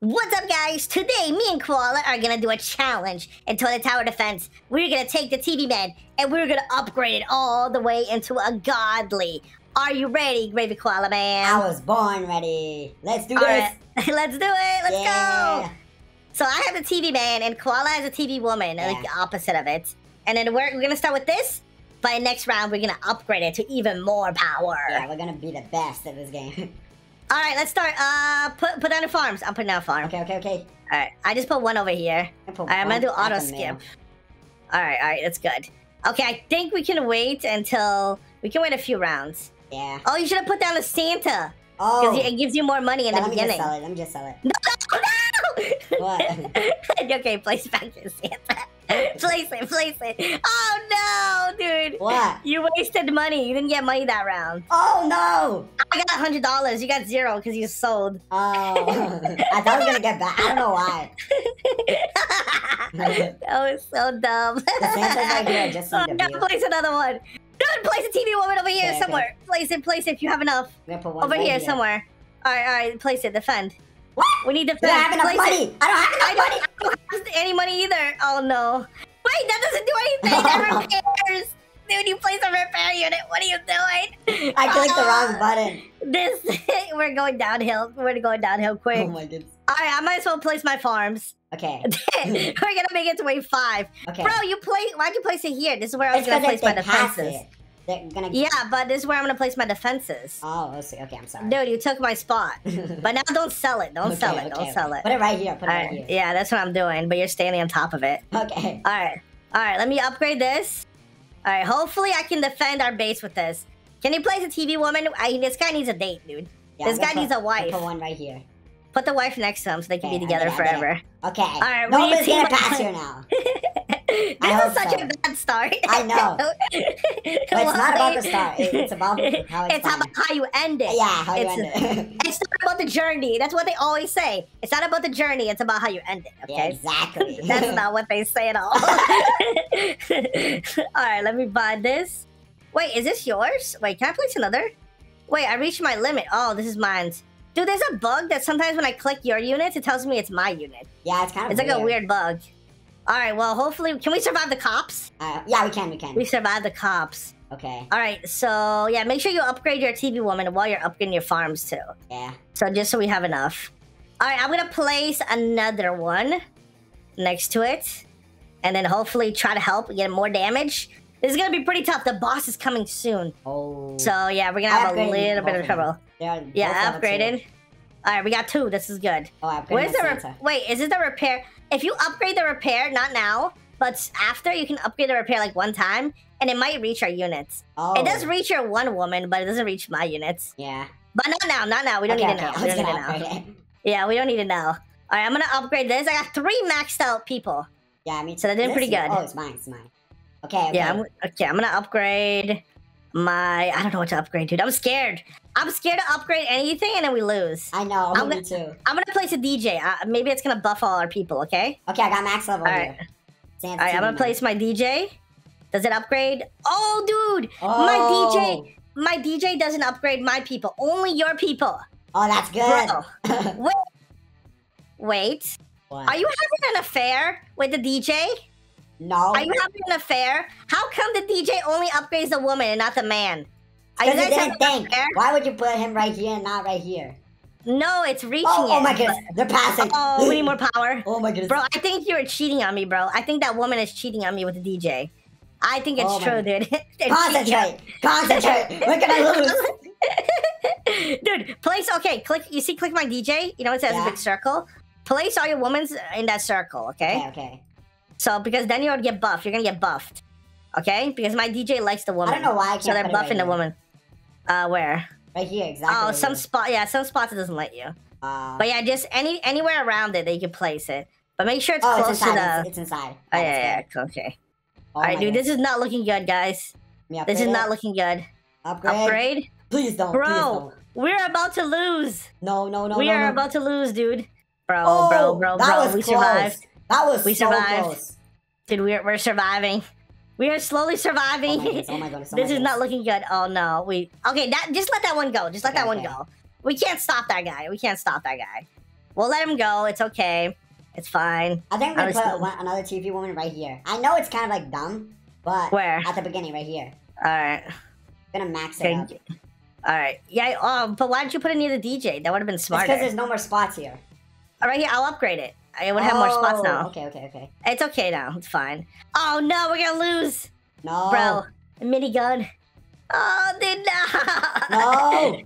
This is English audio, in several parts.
What's up, guys? Today, me and Koala are gonna do a challenge in Toilet Tower Defense. We're gonna take the TV man and we're gonna upgrade it all the way into a godly. Are you ready, Gravy Koala Man? I was born ready. Let's do All this. right, let's do it. Let's yeah. go. So I have the TV man and Koala has a TV woman, like the opposite of it. And then we're, we're gonna start with this. By the next round, we're gonna upgrade it to even more power. Yeah, we're gonna be the best at this game. All right, let's start. Uh, put put down the farms. I'm putting down a farm. okay, okay, okay. All right, I just put one over here. All right, I'm gonna do auto skip. All right, all right, that's good. Okay, I think we can wait until we can wait a few rounds. Yeah. Oh, you should have put down a Santa Oh. because it gives you more money in yeah, the let me just beginning. sell it. Let me just sell it. No, no! no! What? okay, place back in Santa. place it, place it. Oh no, dude! what? You wasted money. You didn't get money that round. Oh no! I got a hundred dollars. You got zero because you sold. Oh, I thought I was gonna get back. I don't know why. that was so dumb. The Santa's right here. I just Oh, see gotta view. place another one. Dude, place a TV woman over here Okay, okay. somewhere. Place it, place it if you have enough. I'm gonna put one over right here, somewhere. All right, all right, place it. Defend. What? We need defend. I don't have enough money. I don't have I enough don't, money. I don't have any money either. Oh no. Wait, that doesn't do anything. That repairs. Dude, you place a repair unit. What are you doing? I clicked the wrong uh, button. This, we're going downhill. We're going downhill quick. Oh my goodness. All right, I might as well place my farms. Okay. we're gonna make it to wave five. Okay. Bro, you play. Why'd you place it here? This is where I was it's gonna place my defenses. it. They're gonna. Yeah, but this is where I'm gonna place my defenses. Oh, let's see. Okay, I'm sorry. Dude, you took my spot. But now don't sell it. Don't sell it. okay. Don't sell it. Put it right here. Put it All right right. here. Yeah, that's what I'm doing. But you're standing on top of it. Okay. All right. All right. Let me upgrade this. All right. Hopefully, I can defend our base with this. Can you place a TV woman? I, this guy needs a date, dude. Yeah, This guy needs a wife. Put one right here. Put the wife next to him so they can Okay, be together it, I it. forever. Okay. All right, we Nobody's gonna pass here now. this I is such so. a bad start. I know. But it's not about the start. It's about how it's It's about how you end it. Yeah, how you It's- end it. It's not about the journey. That's what they always say. It's not about the journey. It's about how you end it. yeah, Okay. exactly. That's not what they say at all. all right, let me buy this. Wait, is this yours? Wait, can I place another? Wait, I reached my limit. Oh, this is mine. Dude, there's a bug that sometimes when I click your units, it tells me it's my unit. yeah, it's kind of It's like a weird bug. All right, well, hopefully, can we survive the cops? Uh, yeah, we can, we can. We survive the cops. Okay. All right, so yeah, make sure you upgrade your TV woman while you're upgrading your farms too. Yeah. So just so we have enough. All right, I'm gonna place another one next to it, and then hopefully try to help get more damage. This is gonna be pretty tough. The boss is coming soon, Oh. so yeah, we're gonna have a little bit of trouble. Yeah, both I level two. upgraded. All right, we got two. This is good. Oh, I upgraded Where's the my re- Santa. wait? Is it the repair? If you upgrade the repair, not now, but after, you can upgrade the repair like one time, and it might reach our units. Oh. It does oh. reach your one woman, but it doesn't reach my units. Yeah. But not now, not now. We don't okay, need it now. We don't need it now. it. Yeah, we don't need it now. All right, I'm gonna upgrade this. I got three maxed out people. Yeah, I mean. So they're doing pretty good. Oh, it's mine. It's mine. Okay. okay. Yeah, I'm, okay. I'm gonna upgrade my. I don't know what to upgrade, dude. I'm scared. I'm scared to upgrade anything, and then we lose. I know. I'm gonna- too. I'm gonna place a DJ. Uh, maybe it's gonna buff all our people. Okay. Okay, I got max level All here. right. All right. I'm gonna place my DJ. Does it upgrade? Oh, dude, Oh. my DJ. My DJ doesn't upgrade my people. Only your people. Oh, that's good. Wait. Wait. what? Are you having an affair with the DJ? No. Are you having an affair? How come the DJ only upgrades the woman and not the man? Because guys didn't think. Why would you put him right here and not right here? No, it's reaching Oh, it. oh my goodness. They're passing. Oh, we need more power. Oh my goodness. Bro, I think you're cheating on me, bro. I think that woman is cheating on me with the DJ. I think it's Oh true, dude. Concentrate. Concentrate. We're gonna lose. Dude, place okay, click you see click my DJ, you know it says Yeah. a big circle. Place all your women's in that circle, okay? Okay, okay. So because then you'll get buffed. You're gonna get buffed. Okay? Because my DJ likes the woman. I don't know why I can't So they're it right buffing the woman. Uh where? Right here, exactly. Oh, right some here. spot. Yeah, some spots it doesn't let you. Uh, But yeah, just any anywhere around it that you can place it. But make sure it's oh, it's close to the. It's, it's inside. oh yeah, yeah, okay. Oh All right, dude, goodness. this is not looking good, guys. This is not looking good. Upgrade. Upgrade, Please don't. Bro, Please don't. we're about to lose. No, no, no, we no, are no. about to lose, dude. Bro, oh, bro, bro, that bro. was We close. survived, That was We so survived. close. dude. We're we're surviving. We are slowly Oh surviving. my goodness. Oh my goodness. Oh this is not looking good. Oh no, we okay. That just let that one go. Just let Okay, that one okay. go. We can't stop that guy. We can't stop that guy. We'll let him go. It's okay. It's fine. I think gonna put one, another TV woman right here. I know it's kind of like dumb, but Where? at the beginning right here. All right. I'm gonna max it up. All right. Yeah. Um. But why did you put it near the DJ? That would have been smarter. because there's no more spots here. All right. Yeah. I'll upgrade it. I would have more spots Oh, now. Okay, okay, okay. It's okay now. It's fine. Oh no, we're gonna lose, No. bro. A minigun. Oh, dude, no. No.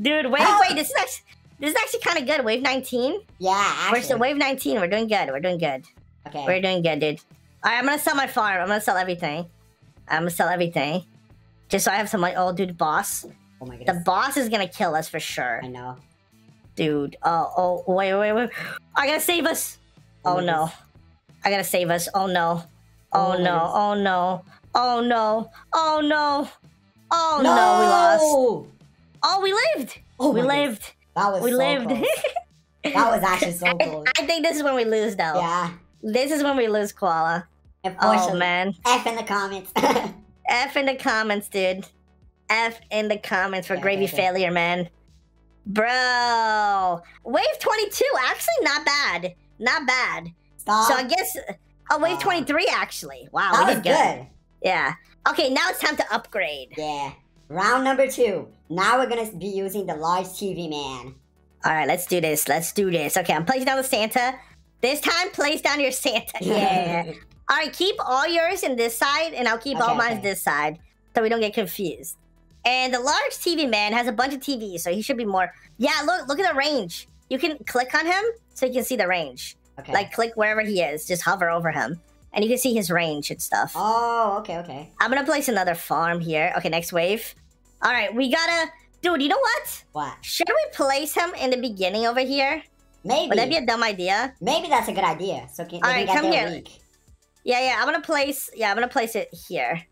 dude, wait, Help. Oh. wait. This is actually this is actually kind of good. Wave 19. Yeah, We're actually. still wave 19. We're doing good. We're doing good. okay. We're doing good, dude. All right, I'm gonna sell my farm. I'm gonna sell everything. I'm gonna sell everything, just so I have some money. Oh, dude, boss. Oh my god. The boss is gonna kill us for sure, I know. Dude. Oh, oh, wait, wait, wait. I gotta save us. Oh no. goodness. I gotta save us. Oh no. Oh Oh no. Oh no. Oh no. Oh no. Oh no, we lost. Oh, we lived. Oh we goodness. lived. That was We so lived. That was actually so I, close. I think this is when we lose, though. Yeah. This is when we lose, Koala. Oh man. F in the comments. F in the comments, dude. F in the comments for Okay, gravy okay. failure, man. Bro, wave 22, actually not bad. Not bad. Stop. So I guess, oh, wave Uh, 23, actually. Wow, that we was did good. good. Yeah. Okay, now it's time to upgrade. Yeah. Round number two. Now we're gonna be using the large TV man. All right, let's do this. Let's do this. Okay, I'm placing down the Santa. This time, place down your Santa. Yeah. all right, keep all yours in this side, and I'll keep all mine okay. this side, so we don't get confused. And the large TV man has a bunch of TVs, so he should be more. Yeah, look, look at the range. You can click on him, so you can see the range. okay. Like, click wherever he is. Just hover over him, and you can see his range and stuff. Oh, okay, okay. I'm gonna place another farm here. Okay, next wave. All right, we gotta, dude. You know what? What? Should we place him in the beginning over here? Maybe. Would that be a dumb idea? Maybe that's a good idea. So can, can get come here. weak. Yeah, yeah. I'm gonna place. Yeah, I'm gonna place it here.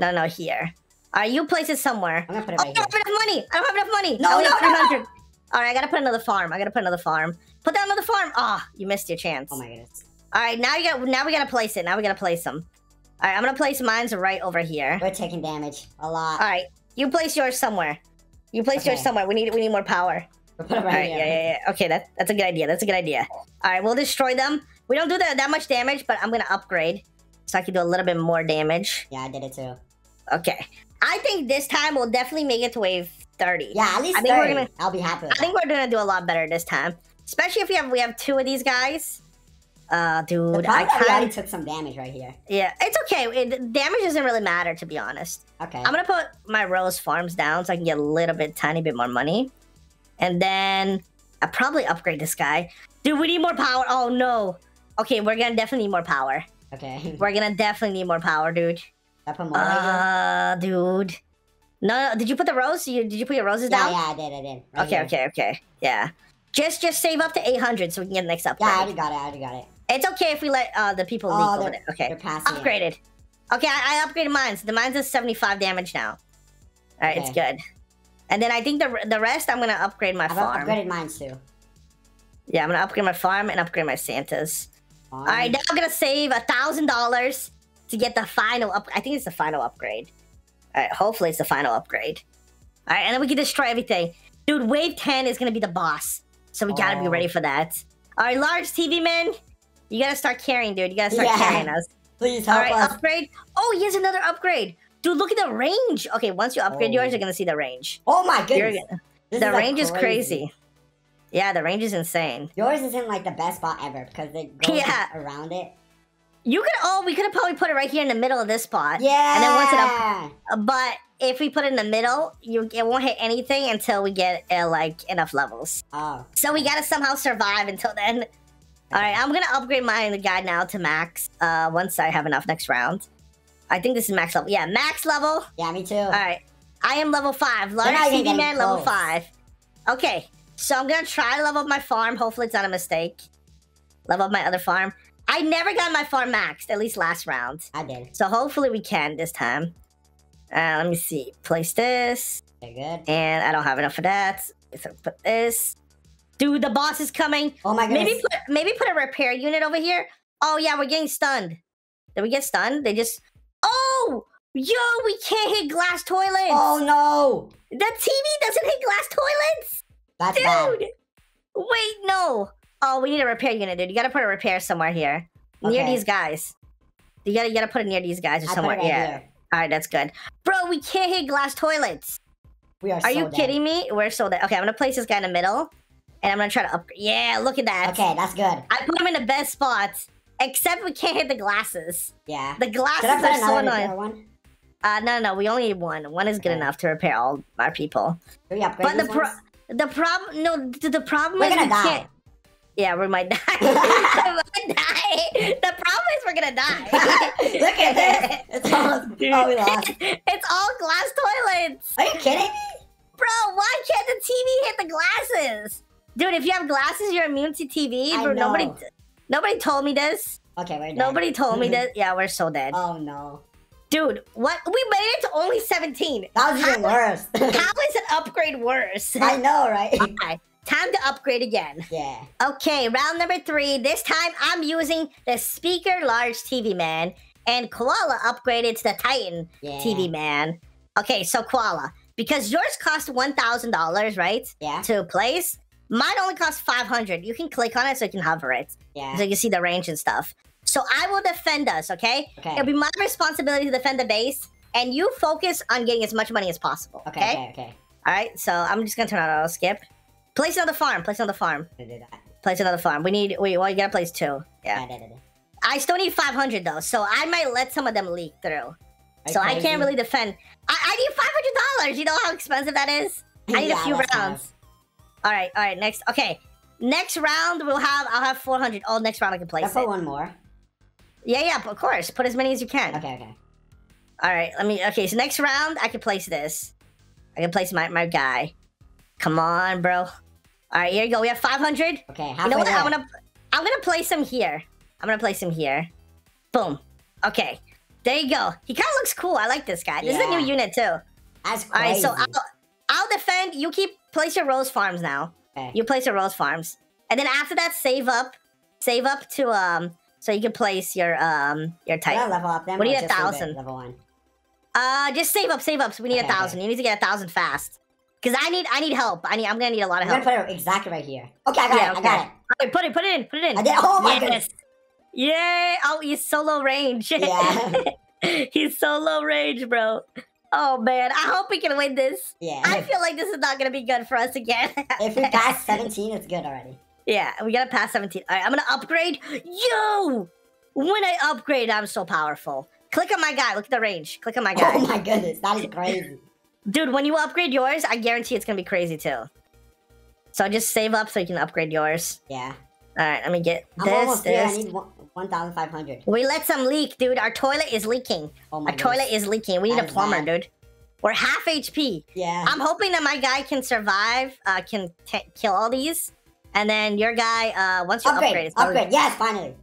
No, no, here. All right, you place it somewhere. I'm gonna put it Oh, I don't here. have enough money. I don't have enough money. No, I no, have no, no. 300. All right, I gotta put another farm. I gotta put another farm. Put down another farm. Ah, you missed your chance. Oh my goodness. All right, now you got. Now we gotta place it. Now we gotta place them. All right, I'm gonna place mine's right over here. We're taking damage. A lot. All right, you place yours somewhere. You place yours somewhere. We need. We need more power. It All right, right, here. yeah, yeah, yeah. Okay, that, that's a good idea. That's a good idea. All right, we'll destroy them. We don't do that, that much damage, but I'm gonna upgrade so I can do a little bit more damage. Yeah, I did it too. Okay, I think this time we'll definitely make it to wave 30. Yeah, at least i think we're gonna i'll be happy I think we're gonna do a lot better this time, especially if we have we have two of these guys. Uh, dude, I we already took some damage right here. Yeah, it's okay. It, damage doesn't really matter to be honest. Okay. I'm gonna put my rose farms down so I can get a little bit, tiny bit more money, and then I'll probably upgrade this guy. Dude, we need more power. Oh no. Okay, we're gonna definitely need more power. Okay. We're gonna definitely need more power, dude. I put more. Uh, dude. No, did you put the rose? You, did you put your roses Yeah, down? yeah, I did, I did. Right okay, here. okay, okay. Yeah. Just, just save up to 800 so we can get the next up. Yeah, I already got it, I already got it. it's okay if we let uh, the people Oh, leak over there. Okay. They're passing it. Upgraded. Okay, I, I upgraded mine. The mine's is 75 damage now. All right, it's good. And then I think the the rest I'm gonna upgrade my farm. I've upgraded mine too. Yeah, I'm gonna upgrade my farm and upgrade my Santas. Um, All right, now I'm gonna save a thousand dollars to get the final up. I think it's the final upgrade. All right, hopefully it's the final upgrade. All right, and then we can destroy everything. Dude, wave 10 is gonna be the boss, so we gotta be Oh. ready for that. All right, large TV man, you gotta start carrying, dude. You gotta start Yeah. carrying us. Please All help right, us. upgrade. Oh, here's another upgrade. Dude, look at the range. Okay, once you upgrade Oh. yours, you're gonna see the range. Oh my goodness. gonna- the like, range is crazy. Yeah, the range is insane. Yours isn't like the best spot ever because it goes Yeah. around it. You could oh, we could have probably put it right here in the middle of this spot. Yeah. And then once it up- But if we put it in the middle, you it won't hit anything until we get uh, like enough levels. Oh. So we gotta somehow survive until then. All right, I'm gonna upgrade my guy now to max. Uh, once I have enough next round. I think this is max level. Yeah, max level. Yeah, me too. All right, I am level five. Large not even CD getting man, level five. Okay, so I'm gonna try to level up my farm. Hopefully, it's not a mistake. Level up my other farm. I never got my farm maxed, at least last round. I did. So hopefully we can this time. Uh, let me see. Place this. They're good. And I don't have enough for that. So put this. Dude, the boss is coming. Oh my goodness. Maybe put maybe put a repair unit over here. Oh yeah, we're getting stunned. Did we get stunned? They just Oh yo, we can't hit glass toilets. Oh no. The TV doesn't hit glass toilets. That's bad. Dude. Wait, no. Oh, we need a repair unit, dude. You gotta put a repair somewhere here. Near these guys. You gotta you gotta put it near these guys or I somewhere. yeah. Alright, that's good. Bro, we can't hit glass toilets. We are. Are so you dead. kidding me? We're so dead. Okay, I'm gonna place this guy in the middle. And I'm gonna try to upgrade. Yeah, look at that. Okay, that's good. I put him in the best spots. Except we can't hit the glasses. Yeah. The glasses are so annoying. one? Uh, no, no, we only need one. One is good Okay. enough to repair all our people. Should we upgrade But the pro- ones? the problem, no, the, the problem We're is gonna we die. can't. Yeah, we might die. we might die. The problem is we're gonna die. Look at this. It's. Dude. Oh, we lost. it's all glass toilets, Are you kidding me? bro. Why can't the TV hit the glasses, dude? If you have glasses, you're immune to TV. I Bro, nobody, know. nobody told me this. Okay, we're dead. Nobody told me this. Yeah, we're so dead, Oh no. dude. What? We made it to only 17. That was even worse. How is an upgrade worse? I know, right? Okay, time to upgrade again. yeah. Okay, round number three. This time I'm using the speaker large TV man, and Koala upgraded to the Titan Yeah. TV man. Okay, so Koala, because yours cost one thousand dollars, right, Yeah. to place. Mine only costs five hundred. You can click on it so you can hover it, Yeah. so you can see the range and stuff. So I will defend us. Okay, Okay. it'll be my responsibility to defend the base, and you focus on getting as much money as possible. Okay. Okay. Okay. Okay. All right. So I'm just gonna turn on auto skip. Place another farm. Place another farm. Gonna do that. Place another farm. We need. Wait. Well, you gotta place two. Yeah. I still need 500 though, so I might let some of them leak through. So I can't really defend. I, I need 500 dollars. You know how expensive that is. I need Yeah, a few rounds. All right. All right. Next. Okay. Next round we'll have. I'll have 400. Oh, next round I can place I place put it. one more? Yeah. Yeah. Of course. Put as many as you can. Okay. Okay. All right. Let me. Okay. So next round I can place this. I can place my my guy. Come on, bro. All right. Here you go. We have 500. Okay. You know what? I'm gonna I'm gonna place him here. I'm gonna place him here. Boom. Okay. There you go. He kind of looks cool. I like this guy. This is a new unit too. All That's crazy. right. So I'll I'll defend. You keep place your rose farms now. Okay. You place your rose farms, and then after that, save up, save up to um, so you can place your um your Can I type. level up do you need, a thousand? Level one. Uh, just save up, save up. So we need Okay, a thousand. You need to get a thousand fast. Cause I need I need help. I need I'm gonna need a lot of I'm of gonna put it exactly right here. Okay, I got Yeah, it. I got it. Okay, put it, put it in, put it in. I did. Oh my yes. goodness. Yay! Oh, he's so low range. Yeah. he's so low range, bro. Oh man, I hope we can win this. Yeah. I feel like this is not gonna be good for us again. if we pass 17, it's good already. yeah, we gotta pass 17. All right, I'm gonna upgrade. Yo! When I upgrade, I'm so powerful. Click on my guy. Look at the range. Click on my oh guy. Oh my goodness, that is crazy. Dude, when you upgrade yours, I guarantee it's gonna be crazy too. So I just save up so you can upgrade yours. Yeah. All right, let me get I'm this. almost there. I need 1,500. We let some leak, dude. Our toilet is leaking. Oh my Our toilet is leaking. We need That a plumber, dude. We're half HP. Yeah. I'm hoping that my guy can survive, uh, can t- kill all these, and then your guy, uh, once you upgrade, upgrade. it's probably- upgrade. Yes, finally.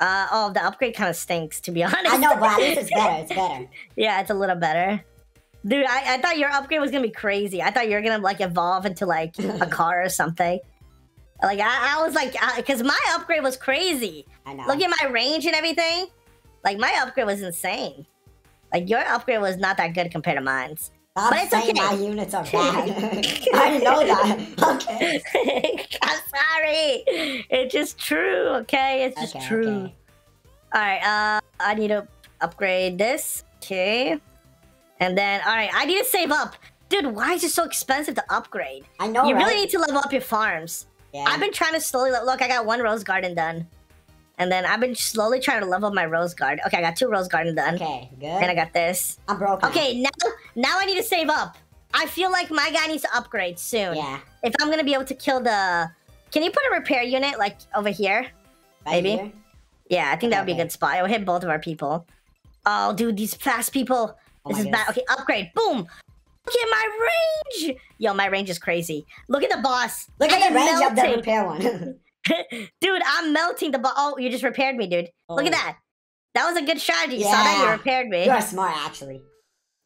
Uh, oh, the upgrade kind of stinks, to be honest. I know, but at least it's better. It's better. yeah, it's a little better. Dude, I, I thought your upgrade was gonna be crazy. I thought you were gonna like evolve into like a car or something. Like I, I was like, because my upgrade was crazy. I know. Look at my range and everything. Like my upgrade was insane. Like your upgrade was not that good compared to mine's. Stop but it's saying okay. my units are bad. I know that. Okay. I'm sorry. It's just true, okay? It's just Okay, true. okay. Alright, uh I need to upgrade this. Okay. And then alright, I need to save up. Dude, why is it so expensive to upgrade? I know, you right? really need to level up your farms. yeah. I've been trying to slowly look, I got one rose garden done. And then I've been slowly trying to level up my rose garden. Okay, I got two rose garden done. Okay, good. And I got this. I'm broke. now. Okay, now now I need to save up. I feel like my guy needs to upgrade soon. Yeah. If I'm gonna be able to kill the Can you put a repair unit like over here? Right Maybe. here? Yeah, I think that would be a good spot. It will hit both of our people. Oh, dude, these fast people. Oh this is bad. Okay, upgrade. Boom. Look at my range. Yo, my range is crazy. Look at the boss. Look at am the range of the repair one. dude, I'm melting the boss. Oh, you just repaired me, dude. Look at Oh. that. That was a good strategy. You saw that? You repaired me. You're smart, actually.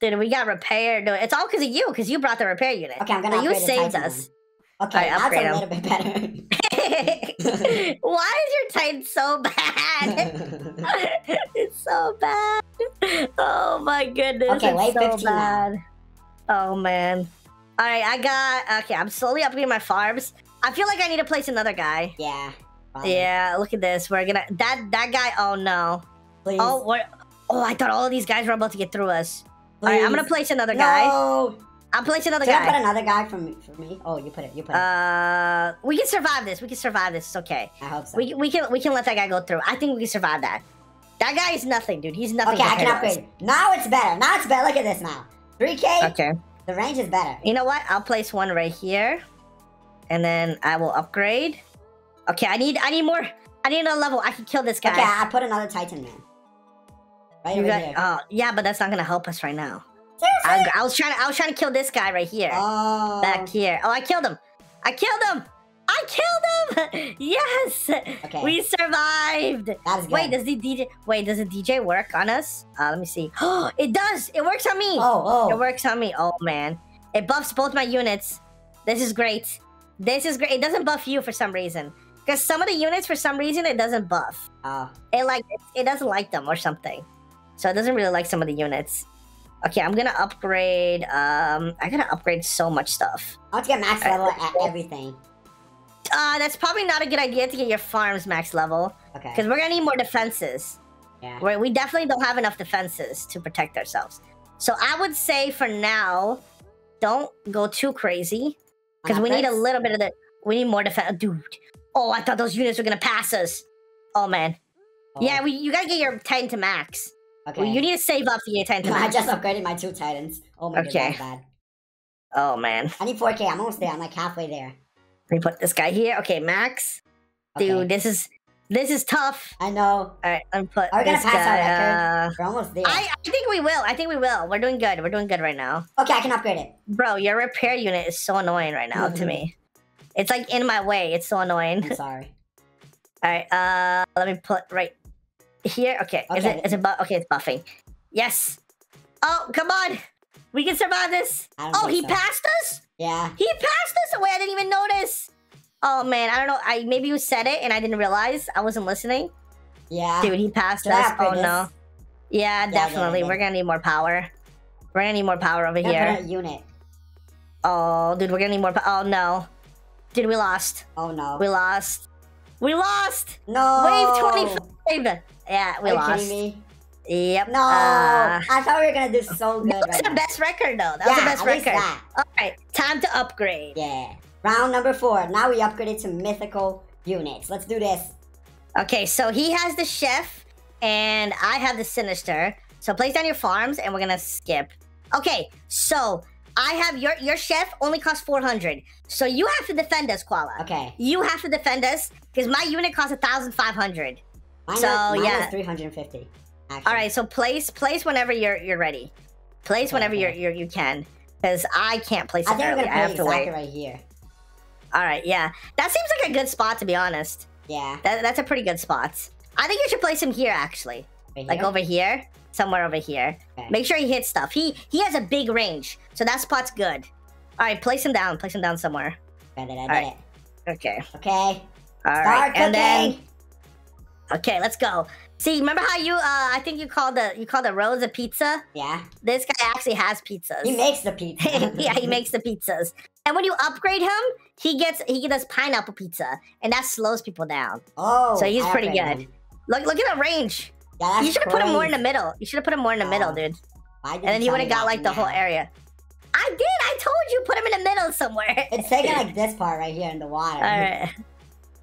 Dude, we got repaired. Dude, it's all because of you, because you brought the repair unit. Okay, I'm gonna So you saved us. one. Okay, that's upgrade a little bit better. Why is your Titan so bad? it's so bad. Oh my goodness. Okay, it's wait, so 15 now. bad. Oh man. Alright, I got okay, I'm slowly upgrading my farms. I feel like I need to place another guy. yeah. Probably. Yeah, look at this. We're gonna that that guy. Oh no. Please. Oh what? Oh, I thought all of these guys were about to get through us. All right, I'm gonna place another guy. I'm placing another Should I put guy. another guy for me? For me? Oh, you put it. You put it. Uh, we can survive this. We can survive this. It's okay. I hope so. We we can we can let that guy go through. I think we can survive that. That guy is nothing, dude. He's nothing. okay, I can compared to us. upgrade. Now it's better. Now it's better. Look at this now. 3K. Okay. The range is better. You know what? I'll place one right here, and then I will upgrade. Okay, I need I need more. I need another level. I can kill this guy. Okay, I put another Titan man. Right You over got, here. oh yeah, but that's not gonna help us right now. I, I was trying to I was trying to kill this guy right here, Oh. back here. Oh, I killed him. I killed him. I killed him. yes. Okay. We survived. That is good. Wait, does the DJ? Wait, does the DJ work on us? Uh, let me see. Oh, it does. It works on me. oh, It oh. works on me. Oh man, it buffs both my units. This is great. This is great. It doesn't buff you for some reason. Because some of the units, for some reason, it doesn't buff. Oh. It like it doesn't like them or something. So it doesn't really like some of the units. Okay, I'm gonna upgrade. Um, I gotta upgrade so much stuff. I want to get max level at everything. Uh, that's probably not a good idea to get your farms max level Okay. because we're gonna need more defenses. Yeah. Where we definitely don't have enough defenses to protect ourselves. So I would say for now, don't go too crazy because we need a little bit of the. We need more defense, dude. Oh, I thought those units were gonna pass us. Oh man, Oh, yeah, we you gotta get your Titan to max. Okay. You need to save up for your Titan I just upgraded my two Titans. Oh my Okay. god. Oh man, I need 4K. I'm almost there. I'm like halfway there. let me put this guy here. Okay, max. Okay. Dude, this is this is tough. I know. All right, let me put Are we gonna pass our guy. uh, We're almost there. I, I think we will. I think we will. We're doing good. We're doing good right now. Okay, I can upgrade it. Bro, your repair unit is so annoying right now to me. It's like in my way. It's so annoying. I'm sorry. All right, uh, let me put right here. Okay, is Okay. it? Is it? Okay, it's buffing. Yes. Oh, come on. We can survive this. Oh, he so. passed us. Yeah. He passed us. Wait, I didn't even notice. Oh man, I don't know. I maybe you said it and I didn't realize. I wasn't listening. Yeah. Dude, he passed Should us. Oh this? no. Yeah, yeah, definitely. We're gonna need more power. We're gonna need more power over here. unit. Oh, dude, we're gonna need more. Oh no, dude, we lost. Oh no. We lost. We lost. no. Wave 25. Yeah, we Are lost. me? Yep. No. Uh, I thought we were gonna do so good that was right the now. best record though. That yeah, was the best record. that. All right, time to upgrade. Yeah. Round number four. Now we upgraded to mythical units. Let's do this. Okay, so he has the chef, and I have the sinister. So place down your farms, and we're gonna skip. Okay, so I have your your chef only costs four hundred. So you have to defend us, Koala. Okay. You have to defend us because my unit costs a thousand five hundred. Mine, So, are, mine yeah. 350. Actually. All right, so place place whenever you're you're ready. Place Okay, whenever okay. you're, you're you can, because I can't place I think we're early. gonna I put have it to exactly right here. All right, yeah, that seems like a good spot to be honest. Yeah. That, that's a pretty good spot. I think you should place him here actually, like here? over here, somewhere over here. Okay. Make sure he hits stuff. He he has a big range, so that spot's good. All right, place him down. Place him down somewhere. I did it. I did right. it. Okay. Okay. All Start right, and then okay, let's go. See, remember how you uh I think you called the you called the Rose a pizza? Yeah. This guy actually has pizzas. He makes the pizza. yeah, he makes the pizzas. And when you upgrade him, he gets he does pineapple pizza, and that slows people down. Oh. So he's pretty good. him. Look look at the range. Yeah, you should have put him more in the middle. You should have put him more in the middle, Oh, dude. And then you he would have got like the whole area. I did. I told you put him in the middle somewhere. It's taking like this part right here in the water. All right.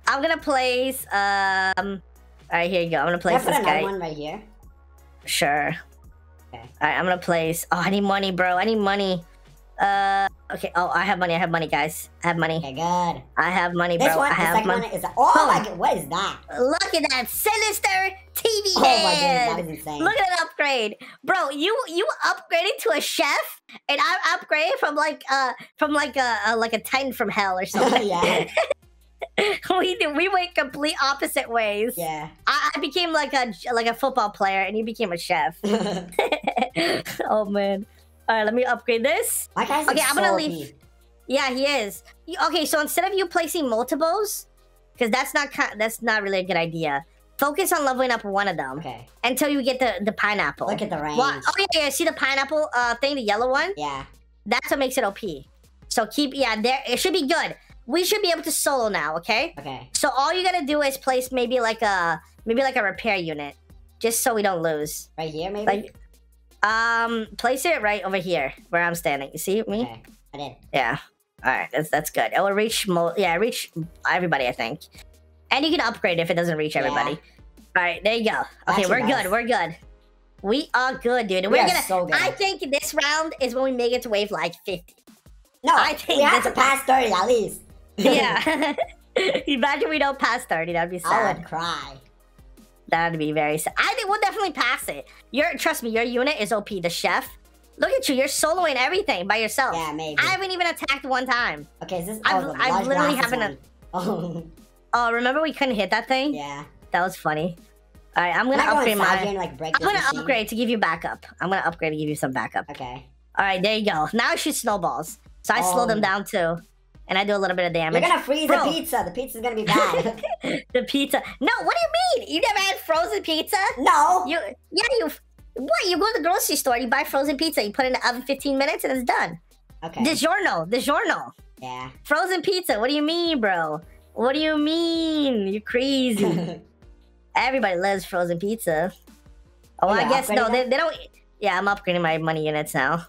I'm gonna place. Um. All right, here you go. I'm gonna place this guy. one right here? Sure. Okay. All right, I'm gonna place. Oh, I need money, bro. I need money. Uh. Okay. Oh, I have money. I have money, guys. I have money. Okay, good. I have money, This bro. one, I the have second money. one is. Oh my god, what is that? Look at that sinister TV Oh my goodness, that is insane. Look at that upgrade, bro. You you upgraded to a chef, and I upgraded from like uh from like a, a like a titan from hell or something. Yeah. we we went complete opposite ways. yeah. I, I became like a like a football player, and you became a chef. oh man! All right, let me upgrade this. My guy's Okay, I'm gonna leave-. Yeah, he is. Okay, so instead of you placing multiples, because that's not that's not really a good idea. Focus on leveling up one of them Okay. until you get the the pineapple. Look at the range. Oh yeah, yeah. See the pineapple uh thing, the yellow one? Yeah. That's what makes it OP. So keep yeah, there. It should be good. We should be able to solo now, okay? Okay. So all you gotta do is place maybe like a maybe like a repair unit, just so we don't lose. Right here, maybe? Like, um, place it right over here where I'm standing. You see me? okay. I did. Yeah. All right, that's that's good. It will reach mo. Yeah, reach everybody, I think. And you can upgrade if it doesn't reach Yeah. everybody. All right, there you go. Okay, Actually we're does. good. We're good. We are good, dude. We We're are gonna. so good. I think this round is when we make it to wave like 50. No, I think we have to pass 30 at least. Yeah. Imagine we don't pass 30. That'd be sad. I would cry. That'd be very sad. I think we'll definitely pass it. Your trust me, your unit is OP. The chef. Look at you. You're soloing everything by yourself. Yeah, maybe. I haven't even attacked one time. Okay, is this? Oh, the I've large literally haven't one. Oh, remember we couldn't hit that Oh, thing? yeah. That was funny. All right, I'm gonna I go upgrade my. and like break I'm gonna machine? upgrade to give you backup. I'm gonna upgrade to give you some backup. Okay. All right, there you go. Now she snowballs. So I slow them Oh. down too, and I do a little bit of damage. You're gonna freeze Bro. the pizza. The pizza's gonna be bad. the pizza. No, what do you mean? You never had frozen pizza? no. You yeah you. What? You go to the grocery store, you buy frozen pizza, you put it in the oven 15 minutes, and it's done. Okay. DiGiorno, DiGiorno, yeah. frozen pizza. What do you mean, bro? What do you mean? You're crazy. Everybody loves frozen pizza. Oh, Oh, I guess no, they, they don't. Yeah, I'm upgrading my money units now.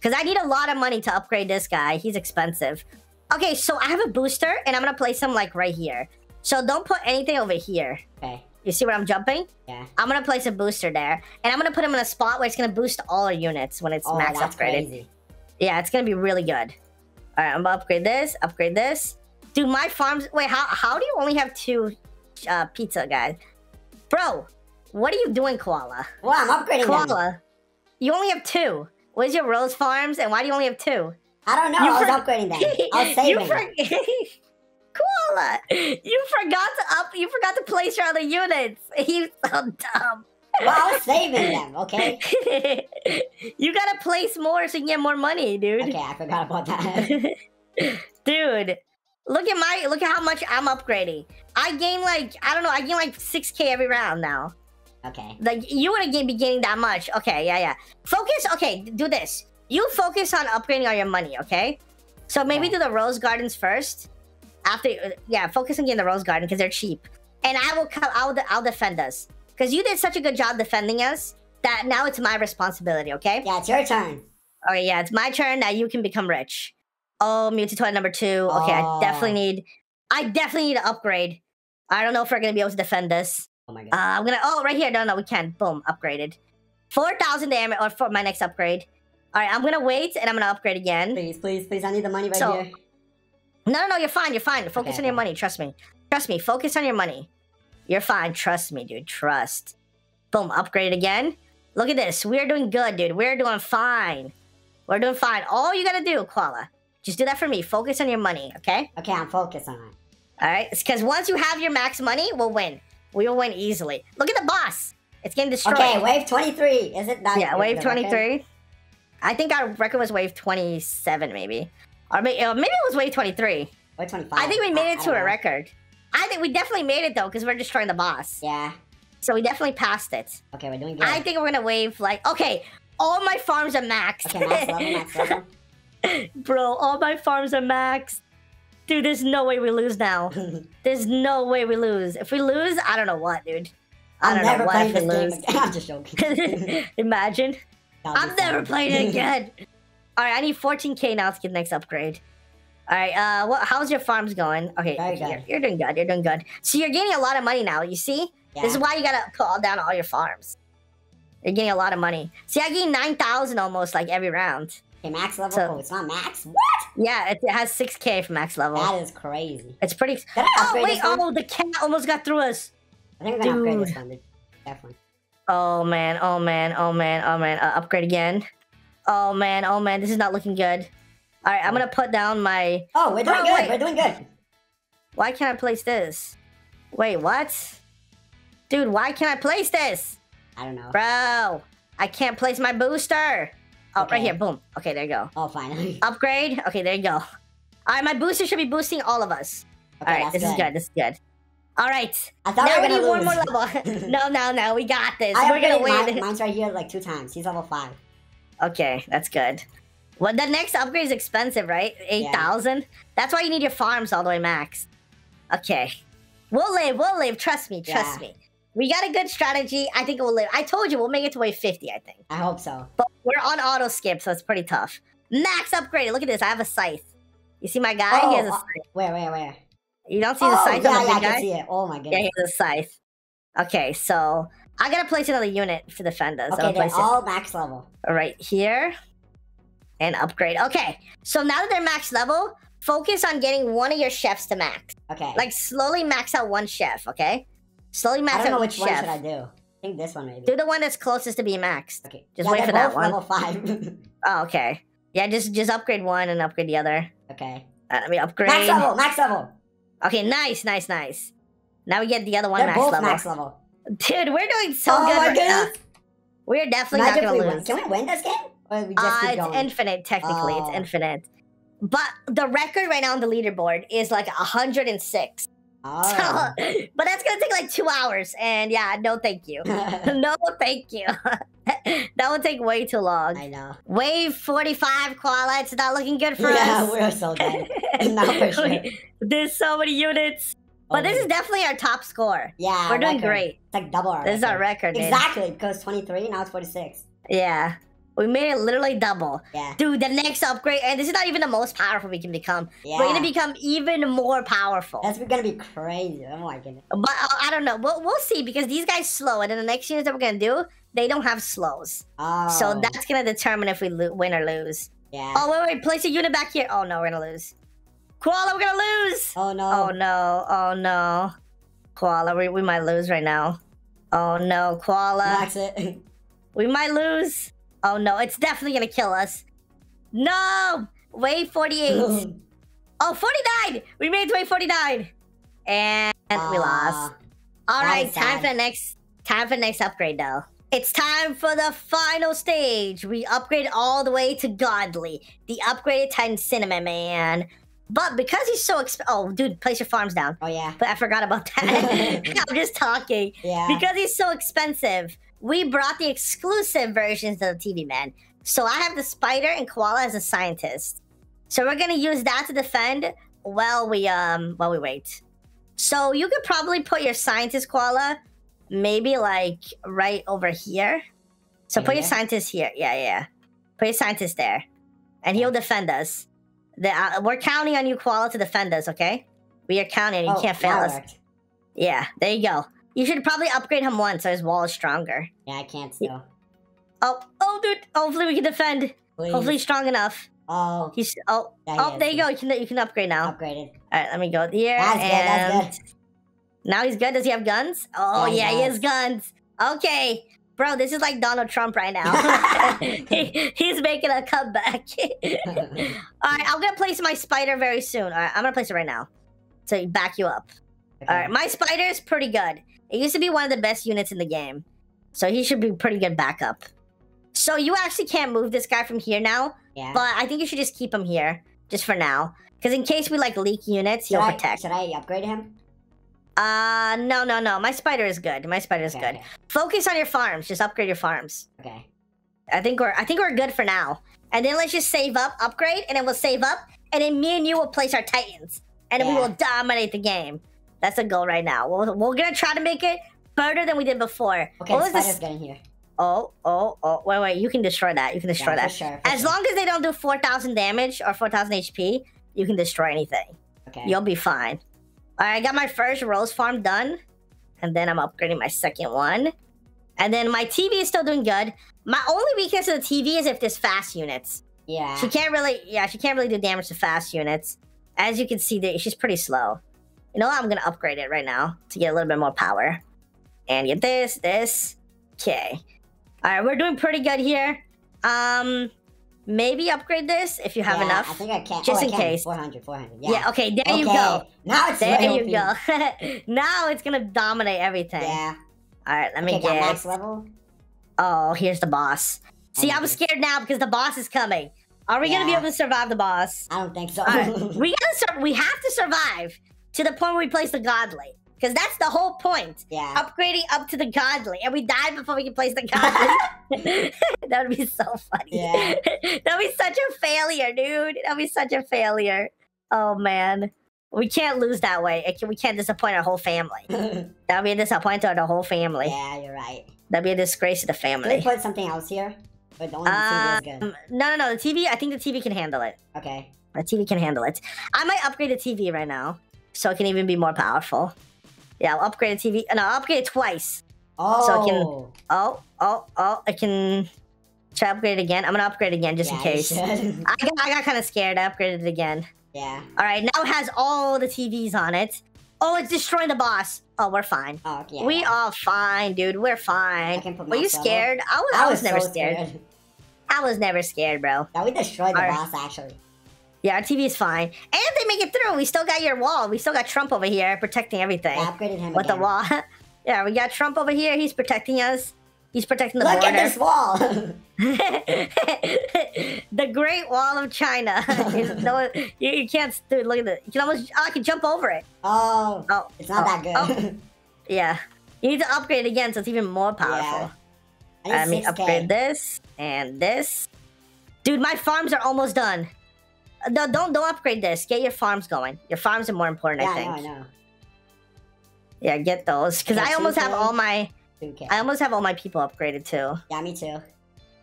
Because I need a lot of money to upgrade this guy. He's expensive. Okay, so I have a booster, and I'm going to place him, like, right here. So don't put anything over here. okay. You see where I'm jumping? Yeah. I'm going to place a booster there. And I'm going to put him in a spot where it's going to boost all our units when it's Oh, max upgraded. crazy. Yeah, it's going to be really good. All right, I'm to upgrade this, upgrade this. Dude, my farms... Wait, how, how do you only have two uh, pizza guys? Bro, what are you doing, Koala? Well, I'm upgrading them. Koala, you only have two. Where's your rose farms, and why do you only have two? I don't know. You I was for- upgrading them. I was you saving. for- Koala, you forgot to up. You forgot to place your other units. He's so dumb. well, I was saving them. Okay. you gotta place more so you can get more money, dude. Okay, I forgot about that. dude, look at my look at how much I'm upgrading. I gain like I don't know. I gain like six k every round now. Okay. Like you wouldn't be gaining that much. Okay, yeah, yeah. Focus. Okay, do this. You focus on upgrading all your money. Okay. So maybe do the rose gardens first. After, yeah, focus on getting the rose garden because they're cheap. And I will come. I'll, I'll defend us because you did such a good job defending us that now it's my responsibility. Okay. Yeah, it's your turn. Okay. Yeah, it's my turn. Now you can become rich. Oh, toy number two. Okay, Oh. I definitely need. I definitely need to upgrade. I don't know if we're gonna be able to defend this. Oh my god. Uh, I'm gonna. Oh, right here. No, no, we can. Boom, upgraded. Four thousand damage, or for my next upgrade. All right, I'm gonna wait, and I'm gonna upgrade again. please, please, please. I need the money right So- here. No, no, no, you're fine. You're fine. Focus Okay, on your okay. money. Trust me. Trust me. Focus on your money. You're fine. Trust me, dude. Trust. Boom, upgrade again. Look at this. We're doing good, dude. We're doing fine. We're doing fine. All you gotta do, Koala, just do that for me. Focus on your money, okay? Okay, I'm focused on it. All right. Because once you have your max money, we'll win. We will win easily. Look at the boss. It's getting destroyed. Okay, wave 23. Is it that? Yeah, wave the record? 23. I think our record was wave 27, maybe. Or maybe, uh, maybe it was wave 23. Wave 25. I think we made it I to a know. record. I think we definitely made it, though, because we're destroying the boss. Yeah. So we definitely passed it. Okay, we're doing good. I think we're going to wave, like, okay, all my farms are maxed. Okay, max level, max level. Bro, all my farms are maxed. Dude, there's no way we lose now. There's no way we lose. If we lose, I don't know what, dude. I I'm don't know what if we lose. I'm just joking. Imagine. I'm never playing it again. All right, I need 14k now to get the next upgrade. All right, uh, what? How's your farms going? Okay, Very okay, good. You're, you're doing good. You're doing good. So you're gaining a lot of money now. You see, yeah. this is why you gotta put all down all your farms. You're getting a lot of money. See, I gain 9,000 almost like every round. okay, max level. So- oh, it's not max? What? Yeah, it, it has 6k for max level. That is crazy. It's pretty. Did I Oh wait! Oh, the cat almost got through us. I think we're gonna upgrade this one. Definitely. Oh man! Oh man! Oh man! Oh man! Uh, upgrade again. Oh man! Oh man! This is not looking good. All right, I'm gonna put down my Oh, we're doing Bro, good. wait. We're doing good. Why can't I place this? Wait, what? Dude, why can't I place this? I don't know. Bro, I can't place my booster. Oh, Okay. right here. Boom. Okay, there you go. Oh, finally. Upgrade. Okay, there you go. All right, my booster should be boosting all of us. Okay, all right, this is good. This is good. All right. I thought now we need one more level. no, no, no. We got this. I We're gonna win. mine, mine's right here like two times. He's level five. Okay, that's good. Well, the next upgrade is expensive, right? 8,000? That's why you need your farms all the way max. Okay. We'll live, we'll live. Trust me, trust Yeah. me. We got a good strategy. I think we'll live. I told you we'll make it to wave 50, I think. I hope so. But we're on auto skip, so it's pretty tough. Max upgrade. Look at this. I have a scythe. You see my guy? he has a uh, scythe. where, where, where? You don't see the oh, scythe yeah, the yeah, I can see it. Oh my Yeah, goodness. he has a scythe. Okay, so I gotta place another unit for defend us. okay, they're all max level. right here and upgrade. Okay, so now that they're max level, focus on getting one of your chefs to max. Okay. Like slowly max out one chef, okay? Slowly max out I don't know which each one chef. should I do. I think this one maybe. Do the one that's closest to being maxed. Okay. Just yeah, wait for that one. level five. Oh, okay. Yeah, just just upgrade one and upgrade the other. okay. Uh, let me upgrade. Max level, max level. Okay, nice, nice, nice. Now we get the other one they're max both level. max level. Dude, we're doing so oh good my right now. We're definitely Imagine not gonna win. lose. Can we win this game? Or we just Uh, it's infinite, technically. Oh. It's infinite. But the record right now on the leaderboard is like 106. Oh. but that's gonna take like two hours. And yeah, no thank you. no thank you. that would take way too long. I know. Wave 45 koala, it's not looking good for yeah, us. Yeah, we're so dead. no, for sure. There's so many units. But Oh, this is definitely our top score. yeah, We're doing record. great. It's like double our This is our record, dude. Exactly, because 23, now it's 46. Yeah. We made it literally double. Yeah, Dude, the next upgrade, and this is not even the most powerful we can become. yeah. We're gonna become even more powerful. That's gonna be crazy. Oh my goodness. But uh, I don't know. We'll, we'll see because these guys slow, and then the next units that we're gonna do, they don't have slows. Oh. So that's gonna determine if we win or lose. Yeah. Oh wait, wait, place a unit back here. Oh no, we're gonna lose. Koala, we're gonna lose. Oh no. Oh no, oh no, Koala, we we might lose right now. Oh no, Koala, Max it. we might lose. Oh no, it's definitely gonna kill us. No, wave 48. oh, 49. We made it to wave 49, and we lost. All that right, is time for the next time for the next upgrade though. It's time for the final stage. We upgrade all the way to Godly, the upgraded Titan Cinemaman. But because he's so exp- oh dude, place your farms down. Oh yeah. But I forgot about that. I'm just talking. Yeah. Because he's so expensive, we brought the exclusive versions of the TV Man. So I have the spider and koala as a scientist. So we're gonna use that to defend while we um while we wait. So you could probably put your scientist koala maybe like right over here. So Right put your scientist here. Yeah, yeah, yeah. Put your scientist there, and he'll defend us. The, uh, we're counting on you, koala, to defend us. Okay? We are counting. You oh, can't fail now us. Yeah, there you go. You should probably upgrade him once so his wall is stronger. Yeah, I can't still. Oh, oh, dude. Hopefully we can defend. Please. Hopefully he's strong enough. Oh, He's oh yeah, oh. There you go. You can you can upgrade now. Upgraded. All right, let me go here. That's good. and That's good. now he's good. Does he have guns? Oh Yeah, yeah, he has guns. Okay, bro, this is like Donald Trump right now. he, he's making a comeback. All right, I'm gonna place my spider very soon. All right, I'm gonna place it right now to back you up. Okay. All right, my spider is pretty good. It used to be one of the best units in the game, so he should be pretty good backup. So you actually can't move this guy from here now, Yeah. but I think you should just keep him here just for now, because in case we like leak units, should he'll I, protect. Should I upgrade him? Uh, no, no, no. My spider is good. My spider is Okay, good. Focus on your farms. Just upgrade your farms. Okay. I think we're I think we're good for now. And then let's just save up, upgrade, and then we'll save up, and then me and you will place our titans, and then we will dominate the game. That's a goal right now. We're, we're gonna try to make it better than we did before. Okay, What the was spider's getting here. Oh, oh, oh! Wait, wait! You can destroy that. You can destroy yeah, that. For sure. for As sure. long as they don't do four thousand damage or four thousand HP, you can destroy anything. Okay. You'll be fine. All right, I got my first rose farm done, and then I'm upgrading my second one, and then my TV is still doing good. My only weakness of the TV is if there's fast units. Yeah. She can't really, yeah, she can't really do damage to fast units. As you can see, that she's pretty slow. You know what? I'm gonna upgrade it right now to get a little bit more power, and get this, this. Okay. All right, we're doing pretty good here. Um, maybe upgrade this if you have yeah, enough. I think I can. Just oh, in can. case. 400, 400. yeah. Yeah. Okay. There okay. you go. Now it's There you go. now it's gonna dominate everything. Yeah. All right, let me Okay, get. max level. Oh, here's the boss. See, I'm scared now because the boss is coming. Are we gonna be able to survive the boss? I don't think so. Right, we gotta. Sur- we have to survive to the point where we place the godly. Because that's the whole point. Yeah. Upgrading up to the godly. And we die before we can place the godly. that would be so funny. Yeah. That'd be such a failure, dude. That'd be such a failure. Oh, man. We can't lose that way. We can't disappoint our whole family. That'd be a disappointment to the whole family. Yeah, you're right. That'd be a disgrace to the Can we family. put something else here? But the only Um, TV is good. no, no, no. The TV, I think the TV can handle it. Okay. The TV can handle it. I might upgrade the TV right now so it can even be more powerful. Yeah, I'll upgrade the TV. No, I'll upgrade it twice. Oh. So I can- oh. oh, oh, oh, I can try to upgrade it again. I'm gonna upgrade it again just yeah, in case. I got, I got kind of scared. I upgraded it again. yeah. All right, now it has all the TVs on it. Oh, it's destroying the boss. Oh, we're fine. Oh, yeah. We are fine, dude. We're I fine. can put Were you scared? I was. I I was, was never so scared. I was never scared, bro. Yeah, we destroyed the Alright. boss actually. Yeah, our TV is fine, and they make it through. We still got your wall. We still got Trump over here protecting everything. I upgraded him With the again. wall. yeah, we got Trump over here. He's protecting us. He's protecting the Look border. at this wall. the Great Wall of China. No, you, you can't. Dude, look at it. You can almost. Oh, I can jump over it. oh, Oh, it's not oh, that good. oh, yeah. You need to upgrade again so it's even more powerful. I I need mean, 6K. upgrade this and this. Dude, my farms are almost done. No, don't don't upgrade this. Get your farms going. Your farms are more important, Yeah, I think. know, I know. Yeah, get those because Okay, I almost have all my 2K. I almost have all my people upgraded too. Yeah, me too.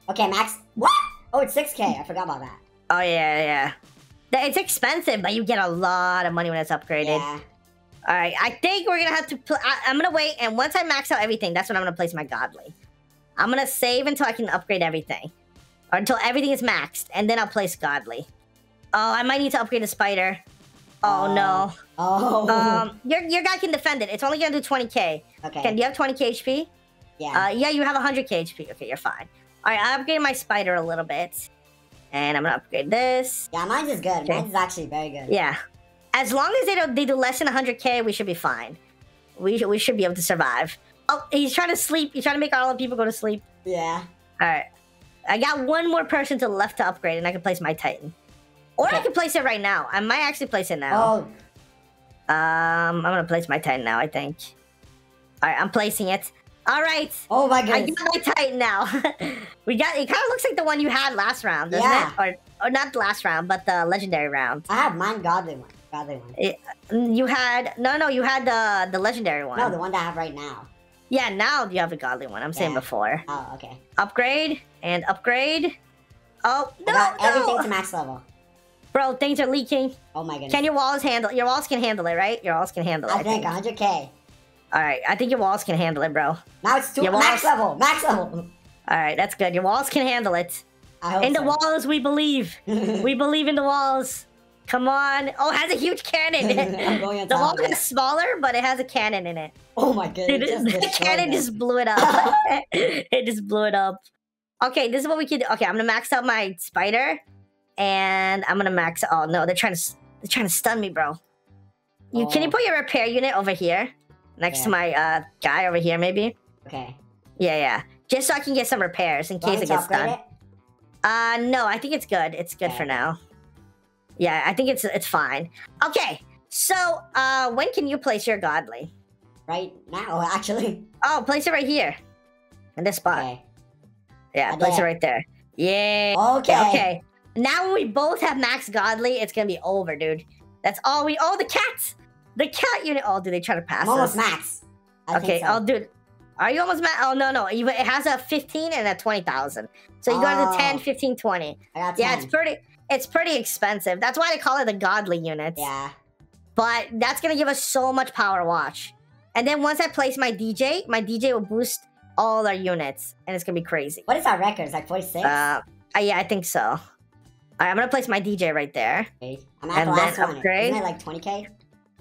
Okay, max. What? Oh, it's 6K. I forgot about that. Oh yeah, yeah. It's expensive, but you get a lot of money when it's upgraded. Yeah. All right, I think we're gonna have to. I- I'm gonna wait, and once I max out everything, that's when I'm gonna place my godly. I'm gonna save until I can upgrade everything, or until everything is maxed, and then I'll place godly. Oh, I might need to upgrade the spider. Oh no. Oh. Um, your your guy can defend it. It's only gonna do 20k. okay. Can do you have 20k HP? yeah. Uh, yeah, you have 100k HP. Okay, you're fine. All right, I upgraded my spider a little bit, and I'm gonna upgrade this. yeah, mine's is good. okay. Mine's is actually very good. Yeah, as long as they don't they do less than 100k, we should be fine. We should we should be able to survive. Oh, he's trying to sleep. He's trying to make all the people go to sleep. Yeah. All right, I got one more person to the left to upgrade, and I can place my Titan. Or I Okay. can place it right now. I might actually place it now. Oh, Um, I'm gonna place my Titan now. I think. All right, I'm placing it. All right. oh my god. I got my Titan now. we got it. Kind of looks like the one you had last round, doesn't Yeah. it? Or, or not the last round, but the legendary round. I have mine godly one. Godly one. Mm, You had no, no. You had the the legendary one. No, the one that I have right now. yeah, now you have the godly one. I'm saying before. Oh, okay. Upgrade and upgrade. Oh I no, got everything no. to max level. Bro! Things are leaking. Oh my goodness. Can your walls handle? Your walls can handle it, right? Your walls can handle it. I think 100k. All right, I think your walls can handle it, bro. Now it's two Your max walls- level. Max level. right, that's good. Your walls can handle it. I In the walls, we believe. We believe in the walls. Come on. Oh, it has a huge cannon. I'm going the wall is smaller, but it has a cannon in it. Oh my goodness. Dude, the cannon just blew it up. it just blew it up. Okay, this is what we can do. Okay, I'm gonna max out my spider, and I'm gonna max. Oh no, they're trying to they're trying to stun me, bro. You can you Oh. put your repair unit over here, next to my uh guy over here, maybe? Okay. Yeah, yeah. Just so I can get some repairs in case it gets done. Uh, no, I think it's good. It's good Okay. for now. Yeah, I think it's it's fine. Okay, so uh, when can you place your godly? Right now, actually. Oh, place it right here, in this spot. Okay. Yeah, I place it right there. Yeah. Okay. Okay. Now we both have max godly, it's gonna be over, dude. That's all we. Oh, the cats. The cat unit. Oh, do they try to pass I'm almost us. max. I okay. So. Oh, dude. Are you almost max? Oh no, no. It has a 15 and a 20,000. So you go to the 10, Oh. 15, 20. I got 10. Yeah, it's pretty. It's pretty expensive. That's why they call it the godly units. Yeah. But that's gonna give us so much power. Watch. And then once I place my DJ, my DJ will boost all our units, and it's gonna be crazy. What is our record? It's like 46? Uh, uh, yeah, I think so. All right, I'm gonna place my DJ right there. Okay. I'm at and the last one. upgrade. Isn't it like 20k?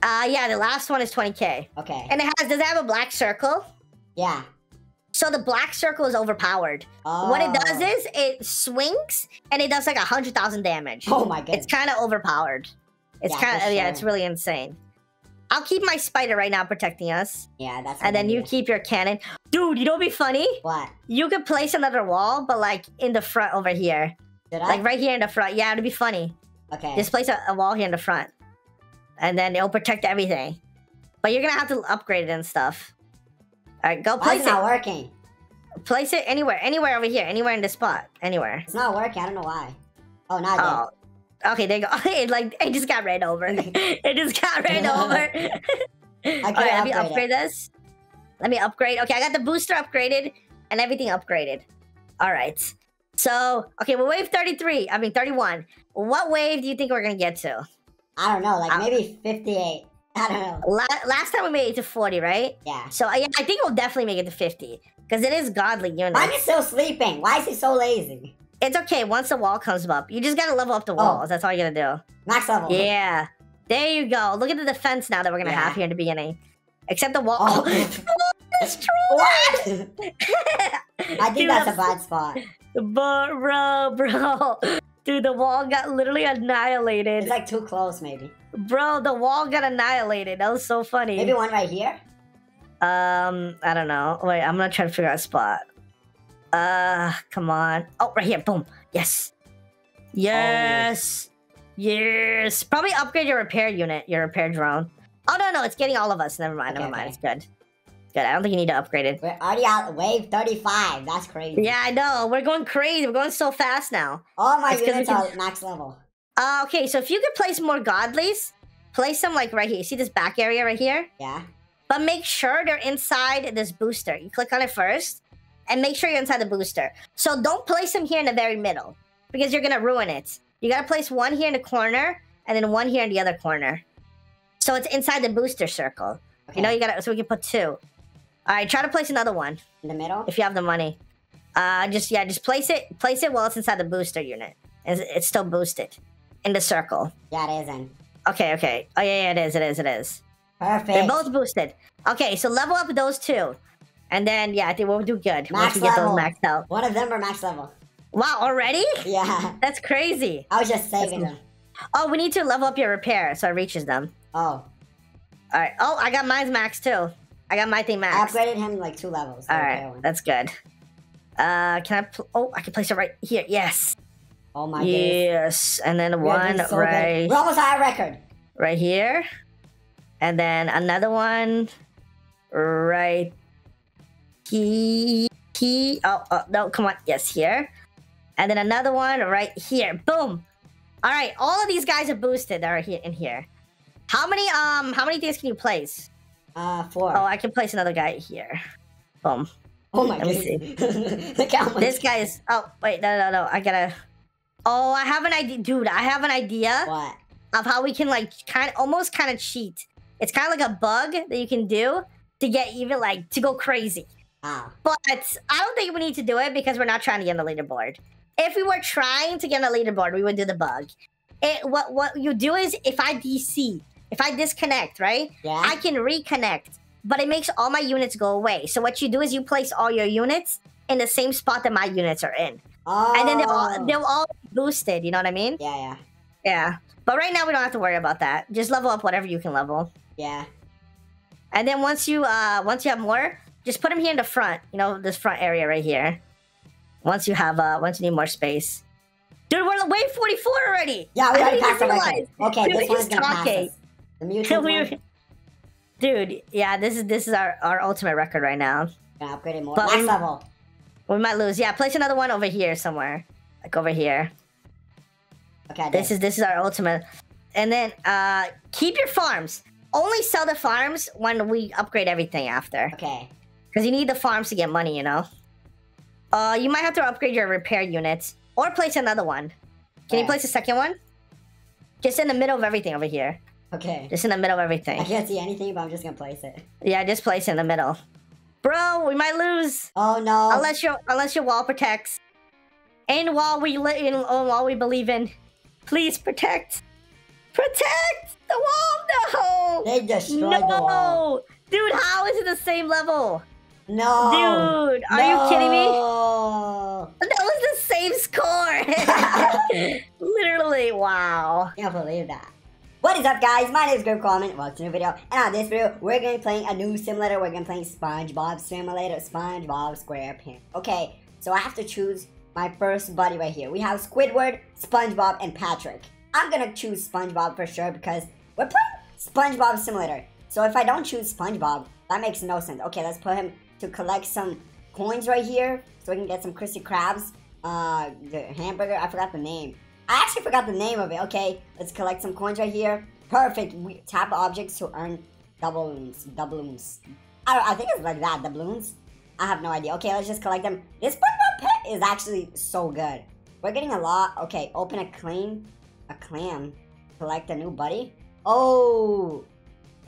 Uh, yeah, the last one is 20k, Okay. and it has. Does it have a black circle? yeah. So the black circle is overpowered. Oh. What it does is it swings and it does like a hundred thousand damage. Oh my goodness. It's kind of overpowered. It's Yeah, kind of yeah, it's really insane. I'll keep my spider right now protecting us, yeah, that's and then you keep your cannon. Dude, you know what'd be funny? What? You could place another wall, but like in the front over here, Did I? like right here in the front. Yeah, it'd be funny. okay. Just place a, a wall here in the front, and then it'll protect everything. But you're gonna have to upgrade it and stuff. All right, go Why place is it it. not working? Place it anywhere, anywhere over here, anywhere in this spot, anywhere. It's not working. I don't know why. Oh, now it Oh, okay, there you go. It like it just got ran over. it just got ran over. All right, let me upgrade upgrade this. Let me upgrade. Okay, I got the booster upgraded and everything upgraded. All right. So, okay, well, wave 33, I mean 31. What wave do you think we're going to get to? I don't know, like Uh, maybe 58. I don't know. La- last time we made it to 40, right? Yeah. So, I, I think we'll definitely make it to 50 because it is godly unit. Why is he still sleeping? Why is he so lazy? It's okay once the wall comes up. You just got to level up the Oh. walls. That's all you got to do. Max level. Yeah. There you go. Look at the defense now that we're going to Yeah. have here in the beginning. Except the wall. Oh. What? I think Dude, that's a bad spot. But bro, bro, dude, the wall got literally annihilated. It's like too close, maybe. bro, the wall got annihilated. That was so funny. Maybe one right here? Um, I don't know. Wait, I'm gonna try to figure out a spot. Uh, come on. Oh, right here. Boom. Yes. Yes. Yes. Probably upgrade your repair unit, your repair drone. Oh no, no, it's getting all of us. Never mind. Okay, never mind. okay. It's good. Good. I don't think you need to upgrade it. We're already out wave 35. That's crazy. Yeah, I know. We're going crazy. We're going so fast now. All my It's 'cause we units can- are max level. Uh, okay, so if you could place more godlies, place them like right here. You see this back area right here? Yeah. But make sure they're inside this booster. You click on it first and make sure you're inside the booster. So don't place them here in the very middle because you're gonna ruin it. You gotta place one here in the corner and then one here in the other corner. So it's inside the booster circle. Okay. You know, you gotta so we can put two. All right, try to place another one In the middle? if you have the money. Uh, just yeah, just place it, place it while it's inside the booster unit. It's, it's still boosted in the circle. Yeah, it isn't. Okay, okay. Oh yeah, yeah, it is, it is, it is. Perfect. They're both boosted. Okay, so level up those two. And then yeah, I think we'll do good once Max we get level. those maxed out. One of them are max level. Wow, already? Yeah. That's crazy. I was just saving them. Oh, we need to level up your repair so it reaches them. Oh. Alright. Oh, I got mine's max too. I got my thing I max. upgraded him like two levels. Alright, one. that's good. Uh can I oh I can place it right here. Yes. Oh my goodness. yes. And then We one so good. right We're almost at our record. right here. And then another one right he he oh, oh no come on yes here and then another one right here boom all right all of these guys are boosted that are here in here how many um how many things can you place Uh, four. oh i can place another guy here boom Oh my Let me goodness. How this guy is oh wait no no no i gotta oh i have an idea dude i have an idea What? of how we can like kind of almost kind of cheat. It's kind of like a bug that you can do to get even like to go crazy. Wow. But I don't think we need to do it because we're not trying to get on the leaderboard. If we were trying to get on the leaderboard, we would do the bug. It what what you do is if I DC, if I disconnect, right? Yeah? I can reconnect, but it makes all my units go away. So what you do is you place all your units in the same spot that my units are in, oh. and then they'll all, they'll all be boosted. You know what I mean? Yeah, yeah. Yeah. But right now we don't have to worry about that. Just level up whatever you can level. Yeah. And then once you uh once you have more, just put them here in the front. You know, this front area right here. Once you have uh once you need more space. Dude, we're at wave 44 already. Yeah, we already passed the record. Okay, were this one's gonna pass us. The mutant We one. were- Dude, yeah, this is this is our, our ultimate record right now. Upgrade it more. But Max we- level. We might lose. Yeah, place another one over here somewhere. Like over here. Okay, This is this is our ultimate. And then uh keep your farms. Only sell the farms when we upgrade everything after. Okay. Because you need the farms to get money, you know? Uh, you might have to upgrade your repair units. Or place another one. Can you place a second one? Just in the middle of everything over here. Okay. Just in the middle of everything. I can't see anything, but I'm just gonna place it. Yeah, just place it in the middle. Bro, we might lose. Oh no. Unless your unless your wall protects. And while we li- in, uh, while we believe in, please protect. Protect the wall. No. They destroyed the wall. No. Dude, how is it the same level? No. Dude, are you kidding me? That was the same score. Literally, wow. Can't believe that. What is up guys, my name is GravyKoalaMan, welcome to a new video, and on this video, we're going to be playing a new simulator, we're going to be playing SpongeBob Simulator, SpongeBob SquarePants. Okay, so I have to choose my first buddy right here. We have Squidward, SpongeBob, and Patrick. I'm going to choose SpongeBob for sure because we're playing SpongeBob Simulator. So if I don't choose SpongeBob, that makes no sense. Okay, let's put him to collect some coins right here so we can get some Krusty Krabs. Uh, the hamburger, I forgot the name. I actually forgot the name of it. Okay, let's collect some coins right here. Perfect. We tap objects to earn doubloons. Doubloons. I, I think it's like that, doubloons. I have no idea. Okay, let's just collect them. This SpongeBob pet is actually so good. We're getting a lot. Okay, open a claim. A clam. Collect a new buddy. Oh!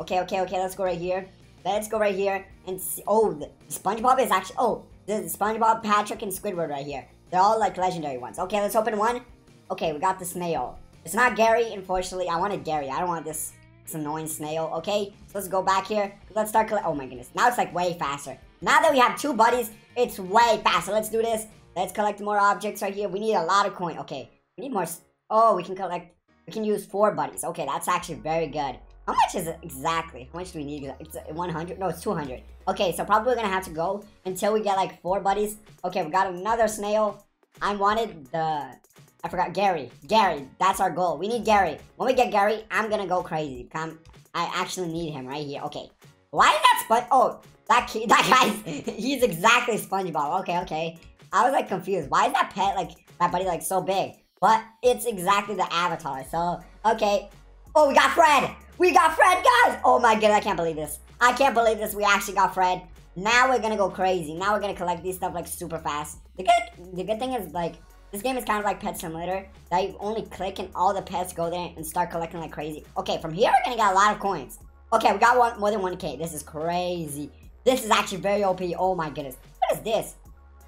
Okay, okay, okay, let's go right here. Let's go right here and see. Oh, the SpongeBob is actually. Oh, the SpongeBob, Patrick, and Squidward right here. They're all like legendary ones. Okay, let's open one. Okay, we got the snail. It's not Gary, unfortunately. I wanted Gary. I don't want this, this annoying snail. Okay, so let's go back here. Let's start. Oh my goodness. Now it's like way faster. Now that we have two buddies, it's way faster. Let's do this. Let's collect more objects right here. We need a lot of coin. Okay, we need more. Oh, we can collect. We can use four buddies. Okay, that's actually very good. How much is it exactly? How much do we need? It's 100? No, it's 200. Okay, so probably we're gonna have to go until we get like four buddies. Okay, we got another snail. I wanted the... I forgot Gary. Gary, that's our goal. We need Gary. When we get Gary, I'm gonna go crazy. Come, I actually need him right here. Okay. Why is that Sponge... Oh, that kid, that guy's... he's exactly SpongeBob. Okay, okay. I was like confused. Why is that pet like... That buddy like so big? But it's exactly the avatar. So, okay. Oh, we got Fred! We got Fred, guys! Oh my god, I can't believe this. I can't believe this. We actually got Fred. Now we're gonna go crazy. Now we're gonna collect these stuff like super fast. The good, the good thing is like this game is kind of like Pet Simulator. That you only click and all the pets go there and start collecting like crazy. Okay, from here we're gonna get a lot of coins. Okay, we got one more than 1k. This is crazy. This is actually very OP. Oh my goodness. What is this?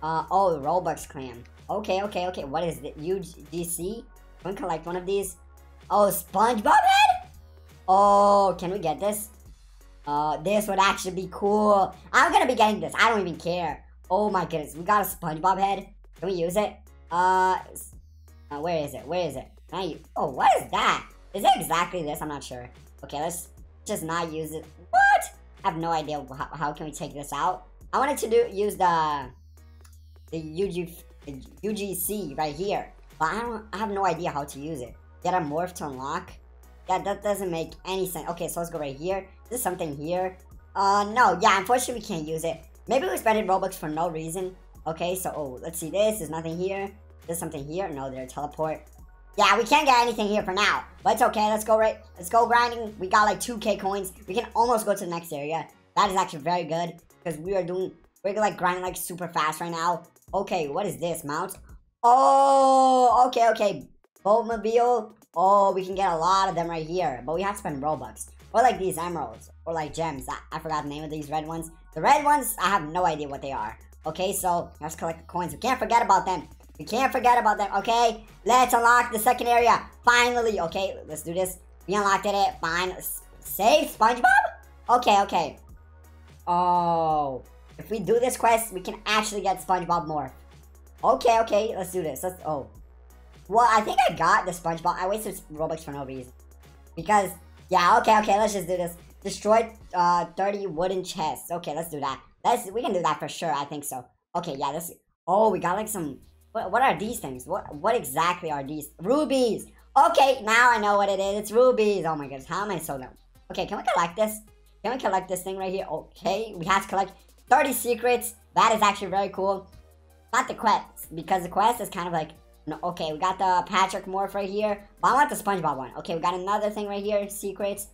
Uh oh, Robux clan. Okay, okay, okay. What is it? UGC? Can we collect one of these? Oh, SpongeBob head? Oh, can we get this? Uh, this would actually be cool. I'm gonna be getting this. I don't even care. Oh my goodness, we got a SpongeBob head. Can we use it? Uh, uh where is it? Where is it? Can I use oh, what is that? Is it exactly this? I'm not sure. Okay, let's just not use it. What? I have no idea how, how can we take this out. I wanted to do use the the UG, the UGC right here, but I don't. I have no idea how to use it. Get a morph to unlock. Yeah, that doesn't make any sense. Okay, so let's go right here. Is there something here? Uh, no. Yeah, unfortunately, we can't use it. Maybe we spending Robux for no reason. Okay, so, oh, let's see this. There's nothing here. There's something here. No, there's teleport. Yeah, we can't get anything here for now. But it's okay. Let's go right. Let's go grinding. We got like 2k coins. We can almost go to the next area. That is actually very good. Because we are doing... We're like grinding like super fast right now. Okay, what is this? Mount? Oh, okay, okay. Boatmobile. Oh, we can get a lot of them right here. But we have to spend Robux. Or like these emeralds. Or like gems. I, I forgot the name of these red ones. The red ones, I have no idea what they are. Okay, so let's collect the coins. We can't forget about them. We can't forget about them, okay? Let's unlock the second area. Finally, okay, let's do this. We unlocked it. Fine. Save SpongeBob? Okay, okay. Oh. If we do this quest, we can actually get SpongeBob more. Okay, okay, let's do this. Let's, oh. Well, I think I got the SpongeBob. I wasted Robux for no reason. Because, yeah, okay, okay, let's just do this. Destroyed uh, 30 wooden chests. Okay, let's do that. Let's, we can do that for sure. I think so. Okay, yeah, this. Oh, we got like some. What, what are these things? What what exactly are these? Rubies. Okay, now I know what it is. It's rubies. Oh my goodness, how am I so dumb? Okay, can we collect this? Can we collect this thing right here? Okay, we have to collect 30 secrets. That is actually very cool. Not the quest, because the quest is kind of like no, okay, we got the Patrick Morph right here. But I want the SpongeBob one. Okay, we got another thing right here. Secrets.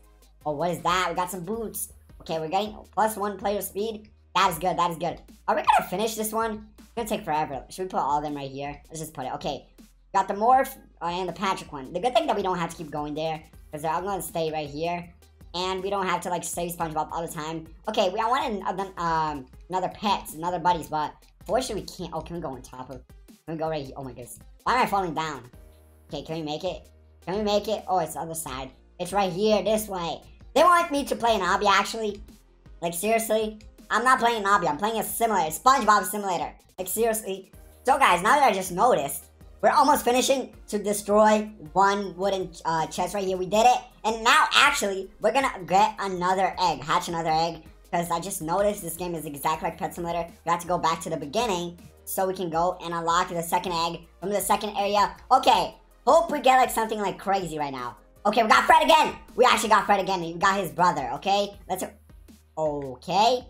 Oh, what is that? We got some boots. Okay, we're getting plus one player speed. That is good. That is good. Are we gonna finish this one? It's gonna take forever. Should we put all of them right here? Let's just put it. Okay. Got the Morph uh, and the Patrick one. The good thing that we don't have to keep going there. Because they're all gonna stay right here. And we don't have to like save SpongeBob all the time. Okay, we I want another, um, another pets, another buddies, but fortunately we can't. Oh, can we go on top of can we go right here? Oh my goodness. Why am I falling down? Okay, can we make it? Can we make it? Oh, it's the other side. It's right here, this way. They want me to play an obby, actually. Like, seriously? I'm not playing an obby. I'm playing a simulator. SpongeBob simulator. Like, seriously. So, guys, now that I just noticed, we're almost finishing to destroy one wooden uh, chest right here. We did it. And now, actually, we're gonna get another egg. Hatch another egg. Because I just noticed this game is exactly like Pet Simulator. We have to go back to the beginning so we can go and unlock the second egg from the second area. Okay, hope we get like something like crazy right now. Okay, we got Fred again. We actually got Fred again. We got his brother, okay? Let's... Okay.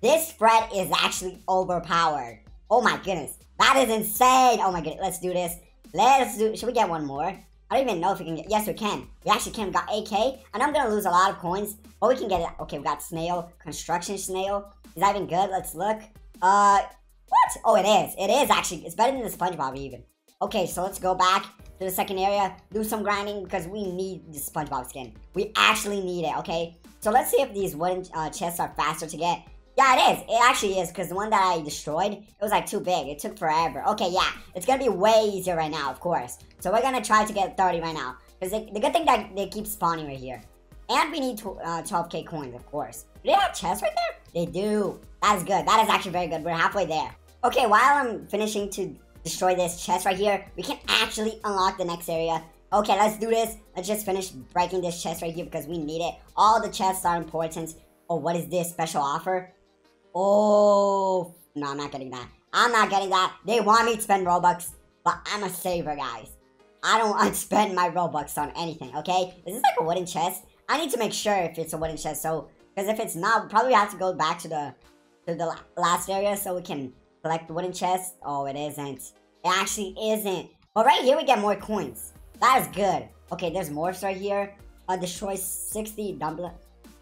This spread is actually overpowered. Oh my goodness. That is insane. Oh my goodness. Let's do this. Let's do... Should we get one more? I don't even know if we can get... Yes, we can. We actually can. We got AK. And I'm going to lose a lot of coins. But we can get it. Okay, we got Snail. Construction Snail. Is that even good? Let's look. Uh... What? Oh, it is. It is actually. It's better than the SpongeBob even. Okay, so let's go back to the second area, do some grinding because we need the SpongeBob skin. We actually need it, okay? So let's see if these wooden uh, chests are faster to get. Yeah, it is. It actually is because the one that I destroyed, it was like too big. It took forever. Okay, yeah. It's to be way easier right now, of course. So we're to try to get 30 right now. Because the good thing that they keep spawning right here. And we need uh, 12k coins, of course. Do they have chests right there? They do. That is good. That is actually very good. We're halfway there. Okay, while I'm finishing to destroy this chest right here, we can actually unlock the next area. Okay, let's do this. Let's just finish breaking this chest right here because we need it. All the chests are important. Oh, what is this? Special offer? Oh, no, I'm not getting that. I'm not getting that. They want me to spend Robux, but I'm a saver, guys. I don't want to spend my Robux on anything, okay? Is this like a wooden chest? I need to make sure if it's a wooden chest, so... Because if it's not, probably have to go back to the to the last area so we can collect the wooden chest. Oh, it isn't. It actually isn't. But right here, we get more coins. That is good. Okay, there's morphs right here. Uh, destroy 60 dumbl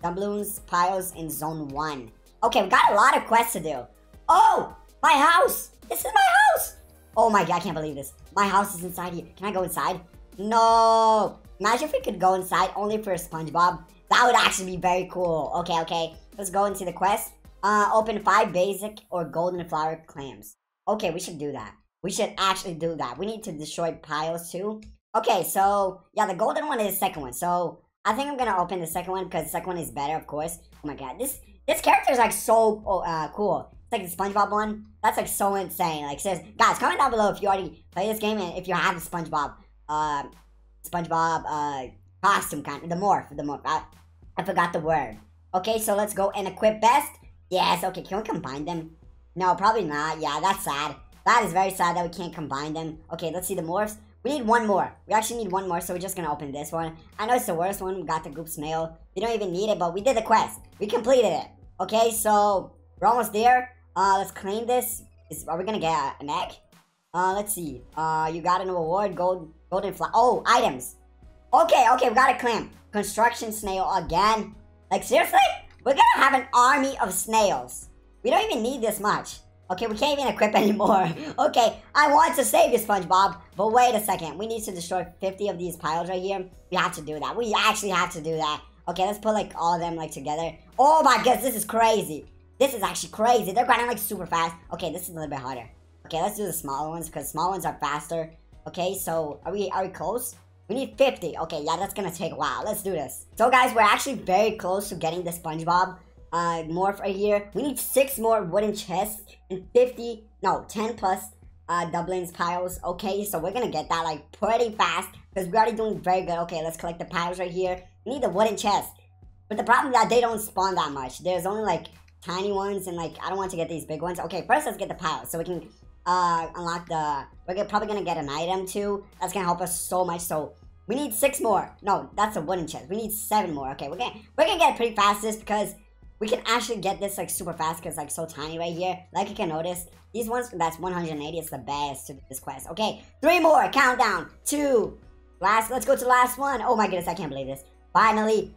doubloons piles in zone 1. Okay, we got a lot of quests to do. Oh, my house. This is my house. Oh my god, I can't believe this. My house is inside here. Can I go inside? No. Imagine if we could go inside only for SpongeBob. That would actually be very cool. Okay, okay. Let's go into the quest. Uh, open five basic or golden flower clams. Okay, we should do that. We should actually do that. We need to destroy piles too. Okay, so yeah, the golden one is the second one. So I think I'm gonna open the second one because the second one is better, of course. Oh my god, this this character is like so oh, uh, cool. It's like the SpongeBob one. That's like so insane. Like says, guys, comment down below if you already play this game and if you have the SpongeBob, uh, SpongeBob uh costume kind, the morph, the morph. I, I forgot the word. Okay, so let's go and equip best. Yes, okay, can we combine them? No, probably not. Yeah, that's sad. That is very sad that we can't combine them. Okay, let's see the morphs. We need one more. We actually need one more, so we're just gonna open this one. I know it's the worst one. We got the group snail. We don't even need it, but we did the quest. We completed it. Okay, so we're almost there. Uh, let's claim this. Is, are we gonna get an egg? Uh, let's see. Uh, you got an award, gold, golden fly. Oh, items. Okay, okay, we got a claim. Construction snail again. Like seriously? We're gonna have an army of snails. We don't even need this much. Okay, we can't even equip anymore. okay, I want to save you, SpongeBob. But wait a second. We need to destroy 50 of these piles right here. We have to do that. We actually have to do that. Okay, let's put like all of them like together. Oh my goodness, this is crazy. This is actually crazy. They're grinding like super fast. Okay, this is a little bit harder. Okay, let's do the smaller ones because small ones are faster. Okay, so are we are we close? We need 50. Okay, yeah, that's gonna take a while. Let's do this. So guys, we're actually very close to getting the SpongeBob uh, morph right here. We need six more wooden chests and 50, no, 10 plus uh, doubloons piles. Okay, so we're gonna get that like pretty fast because we're already doing very good. Okay, let's collect the piles right here. We need the wooden chest. But the problem that they don't spawn that much. There's only like tiny ones and like I don't want to get these big ones. Okay, first let's get the piles so we can uh, unlock the... We're probably to get an item too. That's to help us so much. So we need six more. No, that's a wooden chest. We need seven more. Okay, we're going we're gonna get pretty fast this because we can actually get this like super fast because like so tiny right here. Like you can notice, these ones that's 180 is the best to this quest. Okay, three more. Countdown. Two. Last. Let's go to the last one. Oh my goodness, I can't believe this. Finally,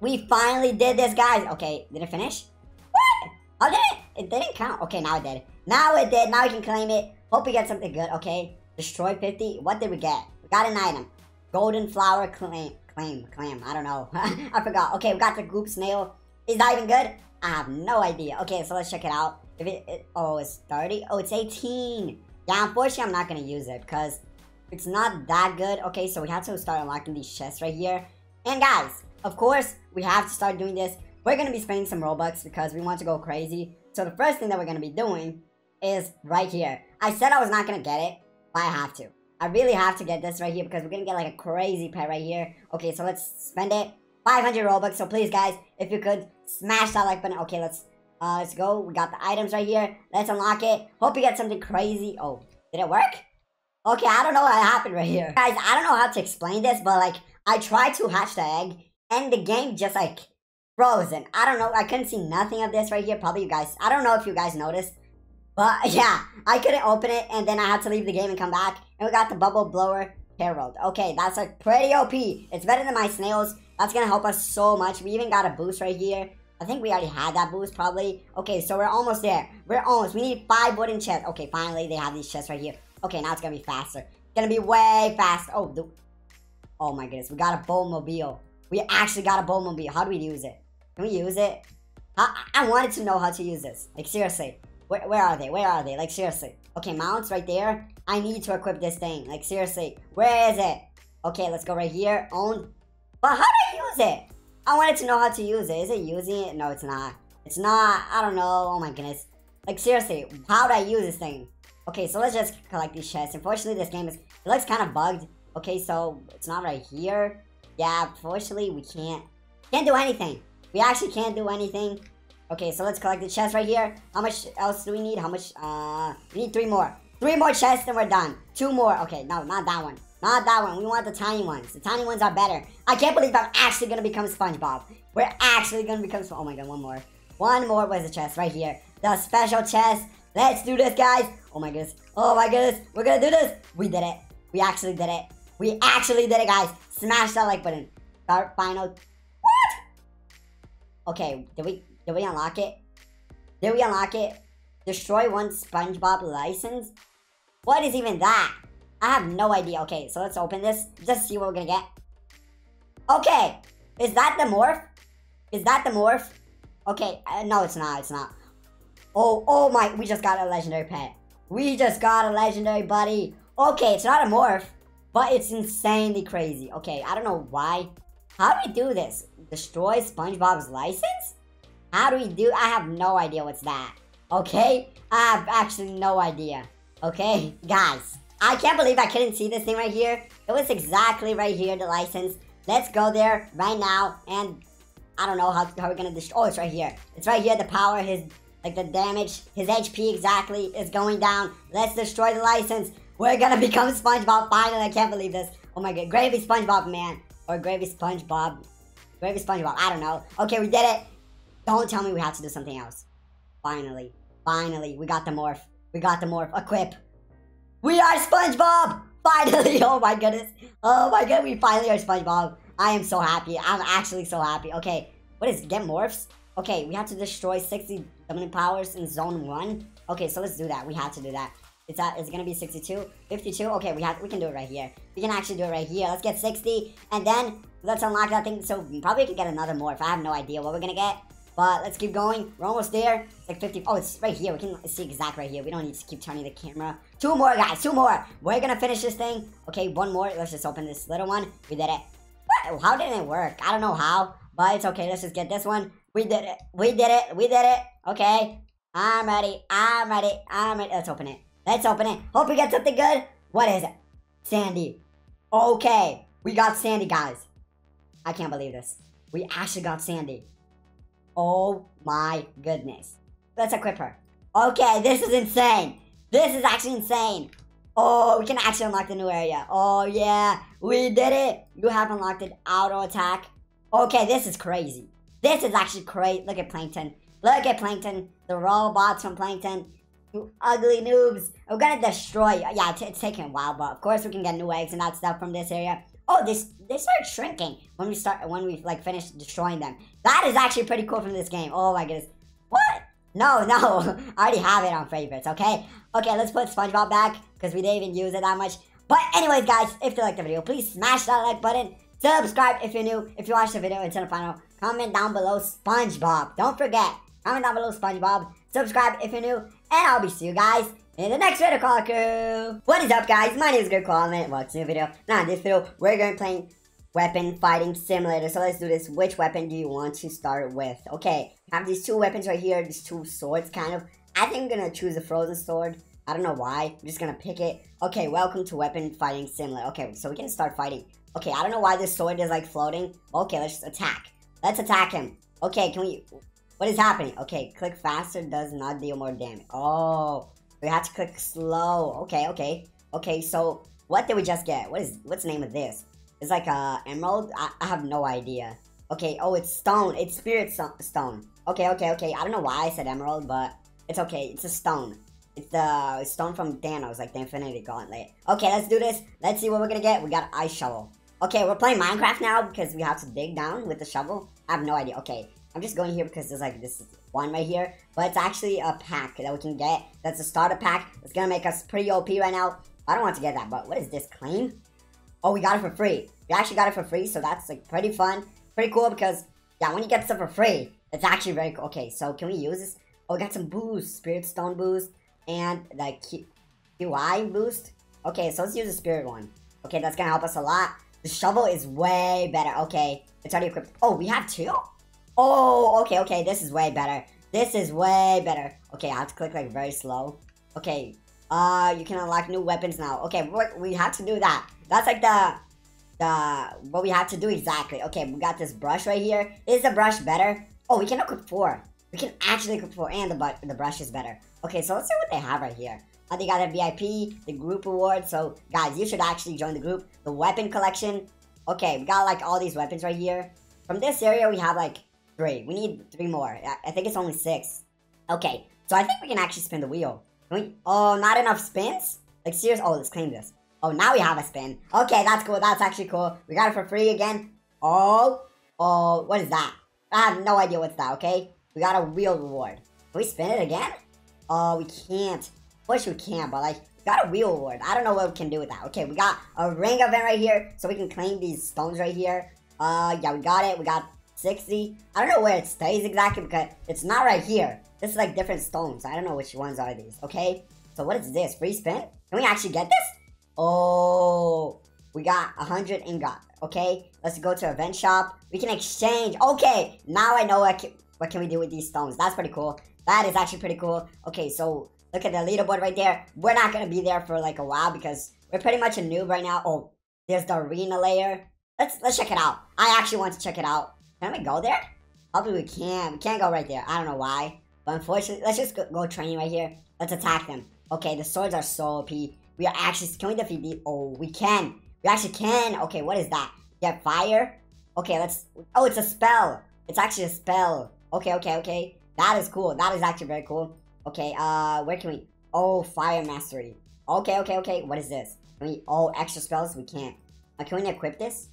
we finally did this, guys. Okay, did it finish? What? Oh, did it? It didn't count. Okay, now it did. Now it did. Now we can claim it. Hope we get something good. Okay. Destroy 50. What did we get? We got an item. Golden flower claim. Claim. Claim. I don't know. I forgot. Okay, we got the group snail. Is that even good? I have no idea. Okay, so let's check it out. If it, it oh, it's 30. Oh, it's 18. Yeah, unfortunately, I'm not going to use it because it's not that good. Okay, so we have to start unlocking these chests right here. And guys, of course, we have to start doing this. We're going to be spending some Robux because we want to go crazy. So the first thing that we're going to be doing is right here. I said I was not going to get it, but I have to. I really have to get this right here because we're going to get like a crazy pet right here. Okay, so let's spend it. 500 Robux. So please, guys, if you could smash that like button. Okay, let's uh, let's go. We got the items right here. Let's unlock it. Hope you get something crazy. Oh, did it work? Okay, I don't know what happened right here. Guys, I don't know how to explain this, but like, I tried to hatch the egg, and the game just like frozen. I don't know. I couldn't see nothing of this right here. Probably you guys. I don't know if you guys noticed. But yeah, I couldn't open it, and then I had to leave the game and come back. And we got the bubble blower Herald. Okay, that's like pretty OP. It's better than my snails. That's gonna help us so much. We even got a boost right here. I think we already had that boost probably. Okay, so we're almost there. We're almost. We need five wooden chests. Okay, finally they have these chests right here. Okay, now it's gonna be faster. It's gonna be way faster. Oh, the, oh my goodness. We got a mobile. We actually got a Boatmobile. How do we use it? Can we use it? I, I wanted to know how to use this. Like, seriously. Where, where are they? Where are they? Like, seriously. Okay, mounts right there. I need to equip this thing. Like, seriously. Where is it? Okay, let's go right here. Own. But how do I use it? I wanted to know how to use it. Is it using it? No, it's not. It's not. I don't know. Oh my goodness. Like, seriously. How do I use this thing? Okay, so let's just collect these chests. Unfortunately, this game is... It looks kind of bugged. Okay, so it's not right here. Yeah, unfortunately, we can't... Can't do anything. We actually can't do anything. Okay, so let's collect the chest right here. How much else do we need? How much? Uh, we need three more. Three more chests and we're done. Two more. Okay, no, not that one. Not that one. We want the tiny ones. The tiny ones are better. I can't believe I'm actually gonna become SpongeBob. We're actually gonna become. Oh my god, one more. One more. Where's the chest? Right here. The special chest. Let's do this, guys. Oh my goodness. Oh my goodness. We're gonna do this. We did it. We actually did it. We actually did it, guys. Smash that like button. Start final. What? Okay, did we did we unlock it? Did we unlock it? Destroy one SpongeBob license? What is even that? I have no idea. Okay, so let's open this. Just see what we're gonna get. Okay, is that the morph? Is that the morph? Okay, uh, no, it's not. It's not. Oh, oh my! We just got a legendary pet. We just got a legendary buddy. Okay, it's not a morph, but it's insanely crazy. Okay, I don't know why. How do we do this? Destroy SpongeBob's license? How do we do? I have no idea what's that. Okay? I have actually no idea. Okay? Guys, I can't believe I couldn't see this thing right here. It was exactly right here, the license. Let's go there right now and I don't know how, how we're gonna destroy. Oh, it's right here. It's right here. The power, his like the damage, his HP exactly is going down. Let's destroy the license. We're gonna become SpongeBob finally. I can't believe this. Oh my god, Gravy SpongeBob, man. Or Gravy SpongeBob. Gravy SpongeBob, I don't know. Okay, we did it. Don't tell me we have to do something else. Finally. Finally, we got the morph. We got the morph. Equip. We are SpongeBob! Finally! Oh my goodness. Oh my god, we finally are SpongeBob. I am so happy. I'm actually so happy. Okay, what is get morphs? Okay, we have to destroy 60 dominant powers in zone 1. Okay, so let's do that. We have to do that. It's gonna be 62, 52. Okay, we have we can do it right here. We can actually do it right here. Let's get 60, and then let's unlock that thing. So probably we can get another morph. I have no idea what we're gonna get. But let's keep going. We're almost there. It's like 50. Oh, it's right here. We can see exact right here. We don't need to keep turning the camera. Two more, guys. Two more. We're to finish this thing. Okay, one more. Let's just open this little one. We did it. How did it work? I don't know how. But it's okay. Let's just get this one. We did it. We did it. We did it. Okay. I'm ready. I'm ready. I'm ready. Let's open it. Let's open it. Hope we get something good. What is it? Sandy. Okay. We got Sandy, guys. I can't believe this. We actually got Sandy. Oh my goodness. Let's equip her. Okay, this is insane. This is actually insane. Oh, we can actually unlock the new area. Oh yeah, we did it. You have unlocked it. Auto attack. Okay, this is crazy. This is actually crazy. Look at Plankton. Look at Plankton. The robots from Plankton. You ugly noobs. We're gonna destroy you. Yeah, it's, it's taking a while, but of course we can get new eggs and that stuff from this area. Oh, they, they start shrinking when we start when we like finish destroying them. That is actually pretty cool from this game. Oh my goodness. What? No, no. I already have it on favorites, okay? Okay, let's put SpongeBob back because we didn't even use it that much. But anyways, guys, if you liked the video, please smash that like button. Subscribe if you're new. If you watched the video until the final, comment down below SpongeBob. Don't forget, comment down below SpongeBob. Subscribe if you're new. And I'll be see you guys in the next video, Koala Crew. What is up, guys? My name is GravyKoalaMan. Welcome to new video. Now, in this video, we're going to play weapon fighting simulator. So let's do this. Which weapon do you want to start with? Okay, I have these two weapons right here. These two swords, kind of. I think I'm going to choose a frozen sword. I don't know why. I'm just going to pick it. Okay, welcome to weapon fighting simulator. Okay, so we can start fighting. Okay, I don't know why this sword is like floating. Okay, let's attack. Let's attack him. Okay, can we... What is happening? Okay, click faster does not deal more damage. Oh, we have to click slow. Okay, okay. Okay, so what did we just get? What is what's the name of this? It's like a emerald. I, I have no idea. Okay. Oh, it's stone. It's spirit stone. Okay. Okay. Okay. I don't know why I said emerald, but it's okay. It's a stone. It's the stone from Thanos, like the Infinity Gauntlet. Okay, let's do this. Let's see what we're gonna get. We got ice shovel. Okay, we're playing Minecraft now because we have to dig down with the shovel. I have no idea. Okay, I'm just going here because there's like this one right here. But it's actually a pack that we can get. That's a starter pack. It's gonna make us pretty OP right now. I don't want to get that, but what is this? Claim? Oh, we got it for free. We actually got it for free, so that's like pretty fun. Pretty cool because, yeah, when you get stuff for free, it's actually very cool. Okay, so can we use this? Oh, we got some boost. Spirit Stone boost and the Q QI boost. Okay, so let's use the spirit one. Okay, that's gonna help us a lot. The shovel is way better. Okay, it's already equipped. Oh, we have two? Oh, okay, okay, this is way better. This is way better. Okay, I have to click like very slow. Okay, uh, you can unlock new weapons now. Okay, we have to do that. That's like the, the, what we have to do exactly. Okay, we got this brush right here. Is the brush better? Oh, we can equip four. We can actually equip four, and the, the brush is better. Okay, so let's see what they have right here. Uh, they got a VIP, the group award. So, guys, you should actually join the group. The weapon collection. Okay, we got like all these weapons right here. From this area, we have like three. We need three more. I, think it's only six. Okay, so I think we can actually spin the wheel. We, oh, not enough spins? Like, serious? Oh, let's claim this. Oh, now we have a spin. Okay, that's cool. That's actually cool. We got it for free again. Oh, oh, what is that? I have no idea what's that, okay? We got a wheel reward. Can we spin it again? Oh, we can't. Of course we can, but like, got a wheel reward. I don't know what we can do with that. Okay, we got a ring event right here, so we can claim these stones right here. Uh, yeah, we got it. We got 60. I don't know where it stays exactly because it's not right here. This is like different stones. I don't know which ones are these, okay? So what is this? Free spin? Can we actually get this? Oh, we got 100 ingot, okay? Let's go to event shop. We can exchange. Okay, now I know what can, what can we do with these stones. That's pretty cool. That is actually pretty cool. Okay, so look at the leaderboard right there. We're not going to be there for like a while because we're pretty much a noob right now. Oh, there's the arena layer. Let's let's check it out. I actually want to check it out. Can we go there? Hopefully we can. We can't go right there. I don't know why. But unfortunately, let's just go, training right here. Let's attack them. Okay, the swords are so OP. We are actually, can we defeat these? Oh, we can. We actually can. Okay, what is that? Get fire? Okay, let's, oh, it's a spell. It's actually a spell. Okay, okay, okay. That is cool. That is actually very cool. Okay, uh, where can we? Oh, fire mastery. Okay, okay, okay. What is this? Can we? Oh, extra spells. We can't. Uh, can we equip this?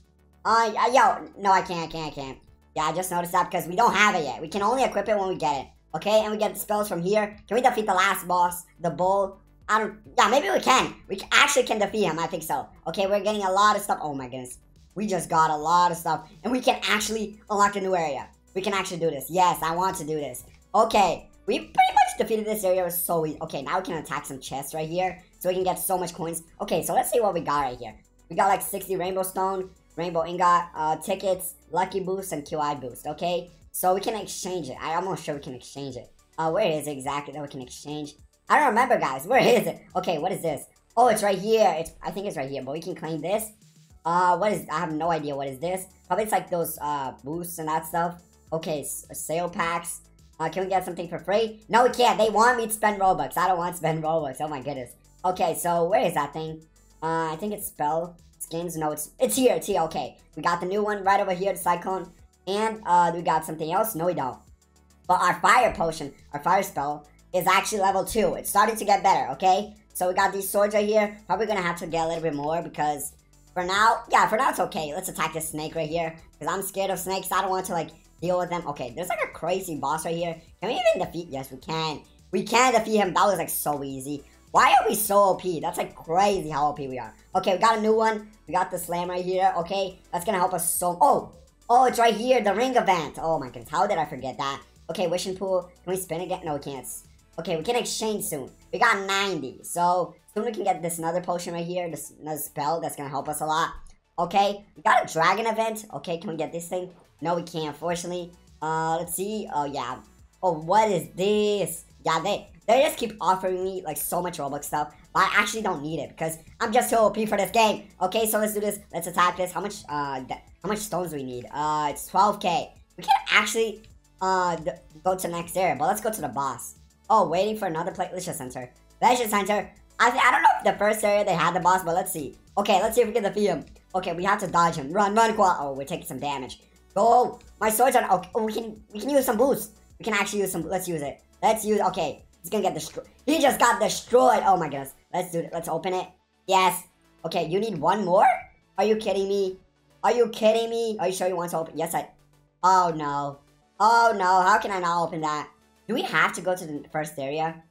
Uh, yo, no, I can't. I can't. I can't. Yeah, I just noticed that because we don't have it yet. We can only equip it when we get it. Okay, and we get the spells from here. Can we defeat the last boss, the bull? I don't. Yeah, maybe we can. We actually can defeat him. I think so. Okay, we're getting a lot of stuff. Oh my goodness, we just got a lot of stuff, and we can actually unlock a new area. We can actually do this. Yes, I want to do this. Okay, we pretty much defeated this area so easy. Okay, now we can attack some chests right here, so we can get so much coins. Okay, so let's see what we got right here. We got like 60 rainbow stone, rainbow ingot, uh, tickets, lucky boost, and QI boost, okay? So we can exchange it. I'm almost sure we can exchange it. Uh, where is it exactly that we can exchange? I don't remember, guys. Where is it? Okay, what is this? Oh, it's right here. It's I think it's right here, but we can claim this. Uh, what is? I have no idea what is this. Probably it's like those uh boosts and that stuff. Okay, sale packs. Uh, can we get something for free? No, we can't. They want me to spend Robux. I don't want to spend Robux. Oh my goodness. Okay, so where is that thing? Uh, I think it's spell skins. No, it's it's here. It's here. Okay, we got the new one right over here, the cyclone. And uh, we got something else. No, we don't. But our fire potion, our fire spell, is actually level two. It's starting to get better. Okay, so we got these swords right here. Probably gonna have to get a little bit more because for now, yeah, for now it's okay. Let's attack this snake right here because I'm scared of snakes. I don't want to like deal with them. Okay, there's like a crazy boss right here. Can we even defeat? Yes, we can. We can defeat him. That was like so easy. Why are we so OP? That's like crazy how OP we are. Okay, we got a new one. We got the slam right here. Okay, that's gonna help us so... Oh! Oh, it's right here. The ring event. Oh my goodness. How did I forget that? Okay, wishing pool. Can we spin again? No, we can't. Okay, we can exchange soon. We got 90. So, soon we can get this another potion right here. This another spell that's gonna help us a lot. Okay, we got a dragon event. Okay, can we get this thing? No, we can't, unfortunately. Uh, let's see. Oh, yeah. Oh, what is this? Yeah, they they just keep offering me, like, so much Robux stuff. But I actually don't need it, because I'm just too OP for this game. Okay, so let's do this. Let's attack this. How much, uh, how much stones do we need? Uh, it's 12k. We can actually, uh, go to next area, but let's go to the boss. Oh, waiting for another play. Leisure Center. Leisure Center. I, I don't know if the first area they had the boss, but let's see. Okay, let's see if we can defeat him. Okay, we have to dodge him. Run, run, Koala. Oh, we're taking some damage. Go. My swords are. Okay, oh, we can we can use some boost. We can actually use some. Let's use it. Let's use. Okay, he's gonna get destroyed. He just got destroyed. Oh my goodness. Let's do it. Let's open it. Yes. Okay, you need one more? Are you kidding me? Are you kidding me? Are you sure you want to open? Yes, I. Oh no. Oh no. How can I not open that? Do we have to go to the first area?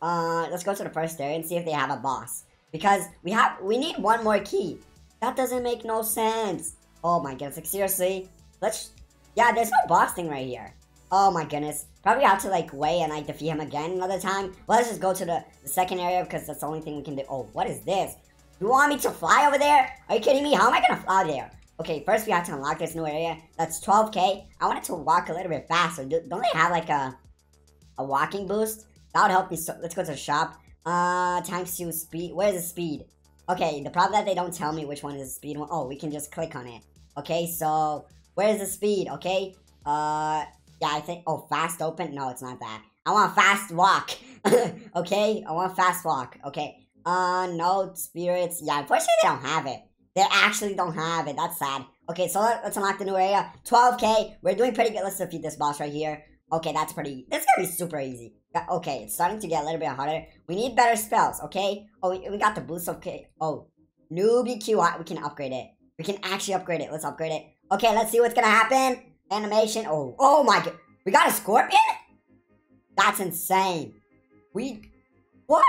Uh, let's go to the first area and see if they have a boss. Because we have, we need one more key. That doesn't make no sense. Oh my goodness, like seriously? Let's, yeah, there's no boss thing right here. Oh my goodness. Probably have to like wait and like defeat him again another time. Well, let's just go to the, the second area because that's the only thing we can do. Oh, what is this? You want me to fly over there? Are you kidding me? How am I gonna fly there? Okay, first we have to unlock this new area. That's 12k. I wanted to walk a little bit faster. don't they have like a a walking boost? That would help me. So let's go to the shop. Uh, times two speed. Where's the speed? Okay, the problem that they don't tell me which one is the speed one. Oh, we can just click on it. Okay, so where's the speed? Okay, uh, yeah, I think. Oh, fast open. No, it's not that. I want fast walk. okay, I want fast walk. Okay. Uh, no spirits. Yeah, unfortunately they don't have it. They actually don't have it. That's sad. Okay, so let's unlock the new area. 12k. We're doing pretty good. Let's defeat this boss right here. Okay, that's pretty... This is gonna be super easy. Okay, it's starting to get a little bit harder. We need better spells, okay? Oh, we, we got the boost, okay. Oh, newbie Q, we can upgrade it. We can actually upgrade it. Let's upgrade it. Okay, let's see what's gonna happen. Animation. Oh, oh my god. We got a scorpion? That's insane. We... What?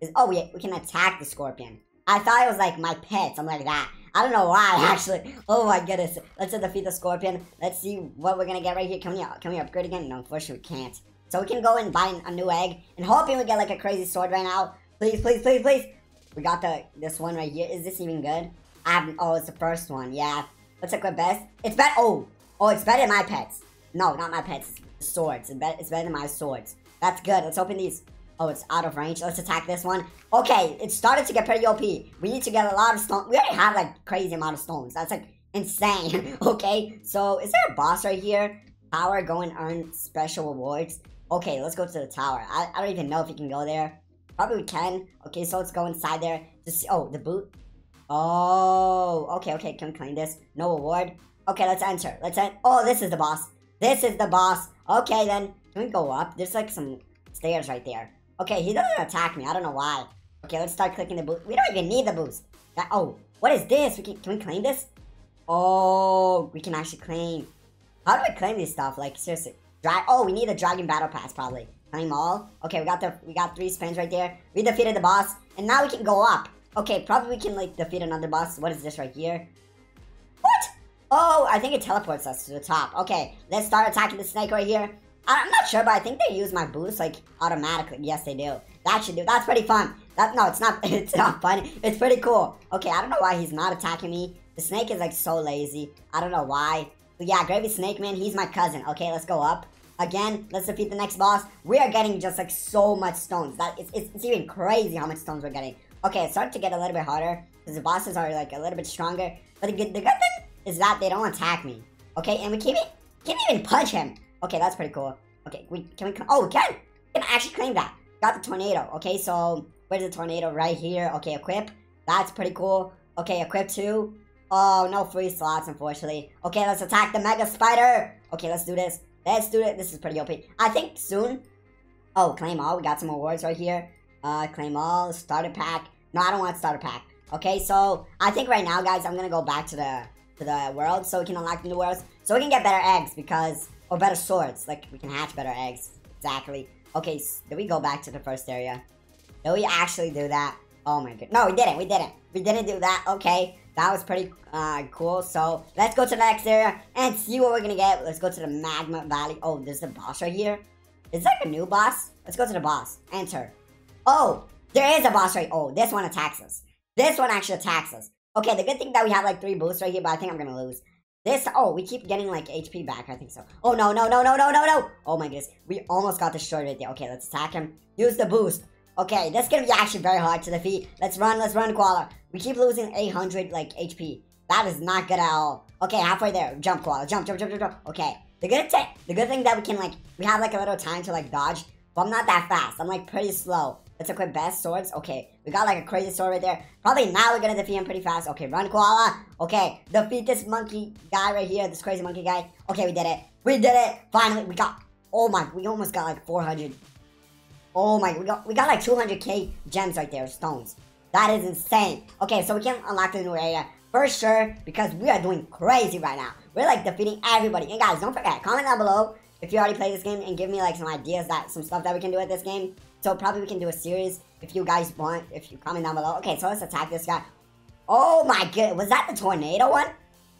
Is, oh, we, we can attack the scorpion. I thought it was like my pet, something like that. I don't know why, actually. Oh my goodness. Let's defeat the scorpion. Let's see what we're gonna get right here. Can we, can we upgrade again? No, unfortunately we can't. So we can go and buy a new egg. And hoping we get like a crazy sword right now. Please, please, please, please. We got the this one right here. Is this even good? I haven't. Oh, it's the first one. Yeah. Let's equip best. It's better. Oh, oh, it's better than my pets. No, not my pets. Swords. It's better. Than my swords. That's good. Let's open these. Oh, it's out of range. Let's attack this one. Okay, it started to get pretty OP. We need to get a lot of stones. We already have like crazy amount of stones. That's like insane. okay, so is there a boss right here? Power, go and earn special rewards. Okay, let's go to the tower. I, I don't even know if you can go there. Probably we can. Okay, so let's go inside there. Just oh, the boot. Oh, okay, okay. Can we claim this? No reward. Okay, let's enter. Let's enter. Oh, this is the boss. This is the boss. Okay, then. Can we go up? There's like some stairs right there. Okay, he doesn't attack me. I don't know why. Okay, let's start clicking the boost. We don't even need the boost. That, oh, what is this? We can, can we claim this? Oh, we can actually claim. How do we claim this stuff? Like, seriously. Oh, we need a Dragon Battle Pass, probably. Claim all. Okay, we got the we got three spins right there. We defeated the boss, and now we can go up. Okay, probably we can like defeat another boss. What is this right here? Oh, I think it teleports us to the top. Okay, let's start attacking the snake right here. I'm not sure, but I think they use my boost like automatically. Yes, they do. That should do. That's pretty fun. That no, it's not. It's not fun. It's pretty cool. Okay, I don't know why he's not attacking me. The snake is like so lazy. I don't know why. But yeah, Gravy Snake Man, he's my cousin. Okay, let's go up. Again, let's defeat the next boss. We are getting just like so much stones. That it's, it's, it's even crazy how much stones we're getting. Okay, it's starting to get a little bit harder because the bosses are like a little bit stronger. But the the good thing is that they don't attack me. Okay, and we can't even, can't even punch him. Okay, that's pretty cool. Okay, we can we? Oh, we can. We can actually claim that. Got the tornado. Okay, so where's the tornado? Right here. Okay, equip. That's pretty cool. Okay, equip two. Oh, no free slots, unfortunately. Okay, let's attack the Mega Spider. Okay, let's do this. Let's do it. This is pretty OP. I think soon... Oh, claim all. We got some awards right here. Uh, claim all. Starter pack. No, I don't want starter pack. Okay, so I think right now, guys, I'm gonna go back to the to the world so we can unlock the new worlds. So we can get better eggs because... Or better swords. Like, we can hatch better eggs. Exactly. Okay, so did we go back to the first area? Did we actually do that? Oh my god. No, we didn't. We didn't. We didn't do that. Okay. That was pretty uh, cool. So let's go to the next area and see what we're gonna get. Let's go to the Magma Valley. Oh, there's a boss right here. Is that a new boss? Let's go to the boss. Enter. Oh, there is a boss right. Oh, this one attacks us. This one actually attacks us. Okay, the good thing that we have like three boosts right here, but I think I'm gonna lose. This, oh, we keep getting like HP back, I think so. Oh, no, no, no, no, no, no, no. Oh my goodness, we almost got destroyed right there. Okay, let's attack him. Use the boost. Okay, this is gonna be actually very hard to defeat. Let's run, let's run, Koala. We keep losing 800, like, HP. That is not good at all. Okay, halfway there. Jump, Koala. Jump, jump, jump, jump, jump. Okay. The good the good thing that we can, like, we have, like, a little time to, like, dodge. But I'm not that fast. I'm, like, pretty slow. Let's equip best swords. Okay, we got like a crazy sword right there. Probably now we're gonna defeat him pretty fast. Okay, run koala. Okay, defeat this monkey guy right here, this crazy monkey guy. Okay, we did it. We did it. Finally, we got. Oh my, we almost got like 400. Oh my, we got we got like 200k gems right there, stones. That is insane. Okay, so we can unlock the new area for sure because we are doing crazy right now. We're like defeating everybody. And guys, don't forget, comment down below if you already played this game and give me like some ideas that some stuff that we can do with this game. So probably we can do a series if you guys want, if you comment down below. Okay, so let's attack this guy. Oh my god, was that the tornado one?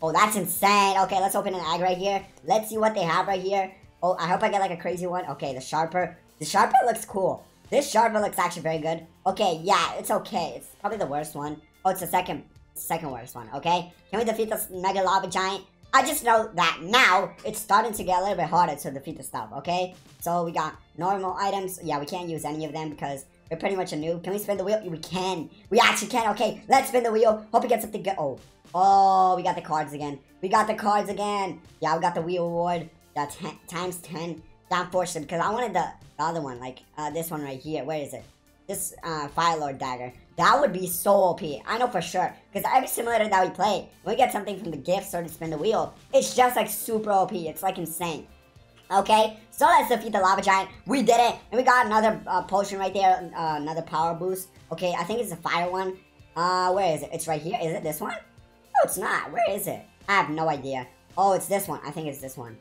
Oh, that's insane. Okay, let's open an egg right here. Let's see what they have right here. Oh, I hope I get like a crazy one. Okay, the Sharper. The Sharper looks cool. This Sharper looks actually very good. Okay, yeah, it's okay. It's probably the worst one. Oh, it's the second second worst one, okay? Can we defeat this Mega Lava Giant? I just know that now it's starting to get a little bit harder to defeat the stuff, okay? So we got normal items. Yeah, we can't use any of them because we're pretty much a noob. Can we spin the wheel? We can. We actually can. Okay, let's spin the wheel. Hope we get something good. Oh, oh, we got the cards again. We got the cards again. Yeah, we got the wheel reward. That's times 10. Unfortunately, because I wanted the, the other one, like uh, this one right here. Where is it? This uh, Fire Lord dagger. That would be so OP. I know for sure. Because every simulator that we play, when we get something from the gifts or to spin the wheel, it's just like super OP. It's like insane. Okay, so let's defeat the lava giant. We did it, and we got another uh, potion right there, uh, another power boost. Okay, I think it's a fire one. Uh, where is it? It's right here. Is it this one? No, it's not. Where is it? I have no idea. Oh, it's this one. I think it's this one.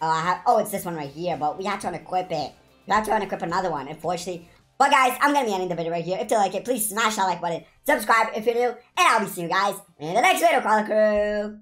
Uh, I have. Oh, it's this one right here. But we have to unequip it. We have to unequip another one. Unfortunately, but guys, I'm going to be ending the video right here. If you like it, please smash that like button, subscribe if you're new, and I'll be seeing you guys in the next video, Koala Crew.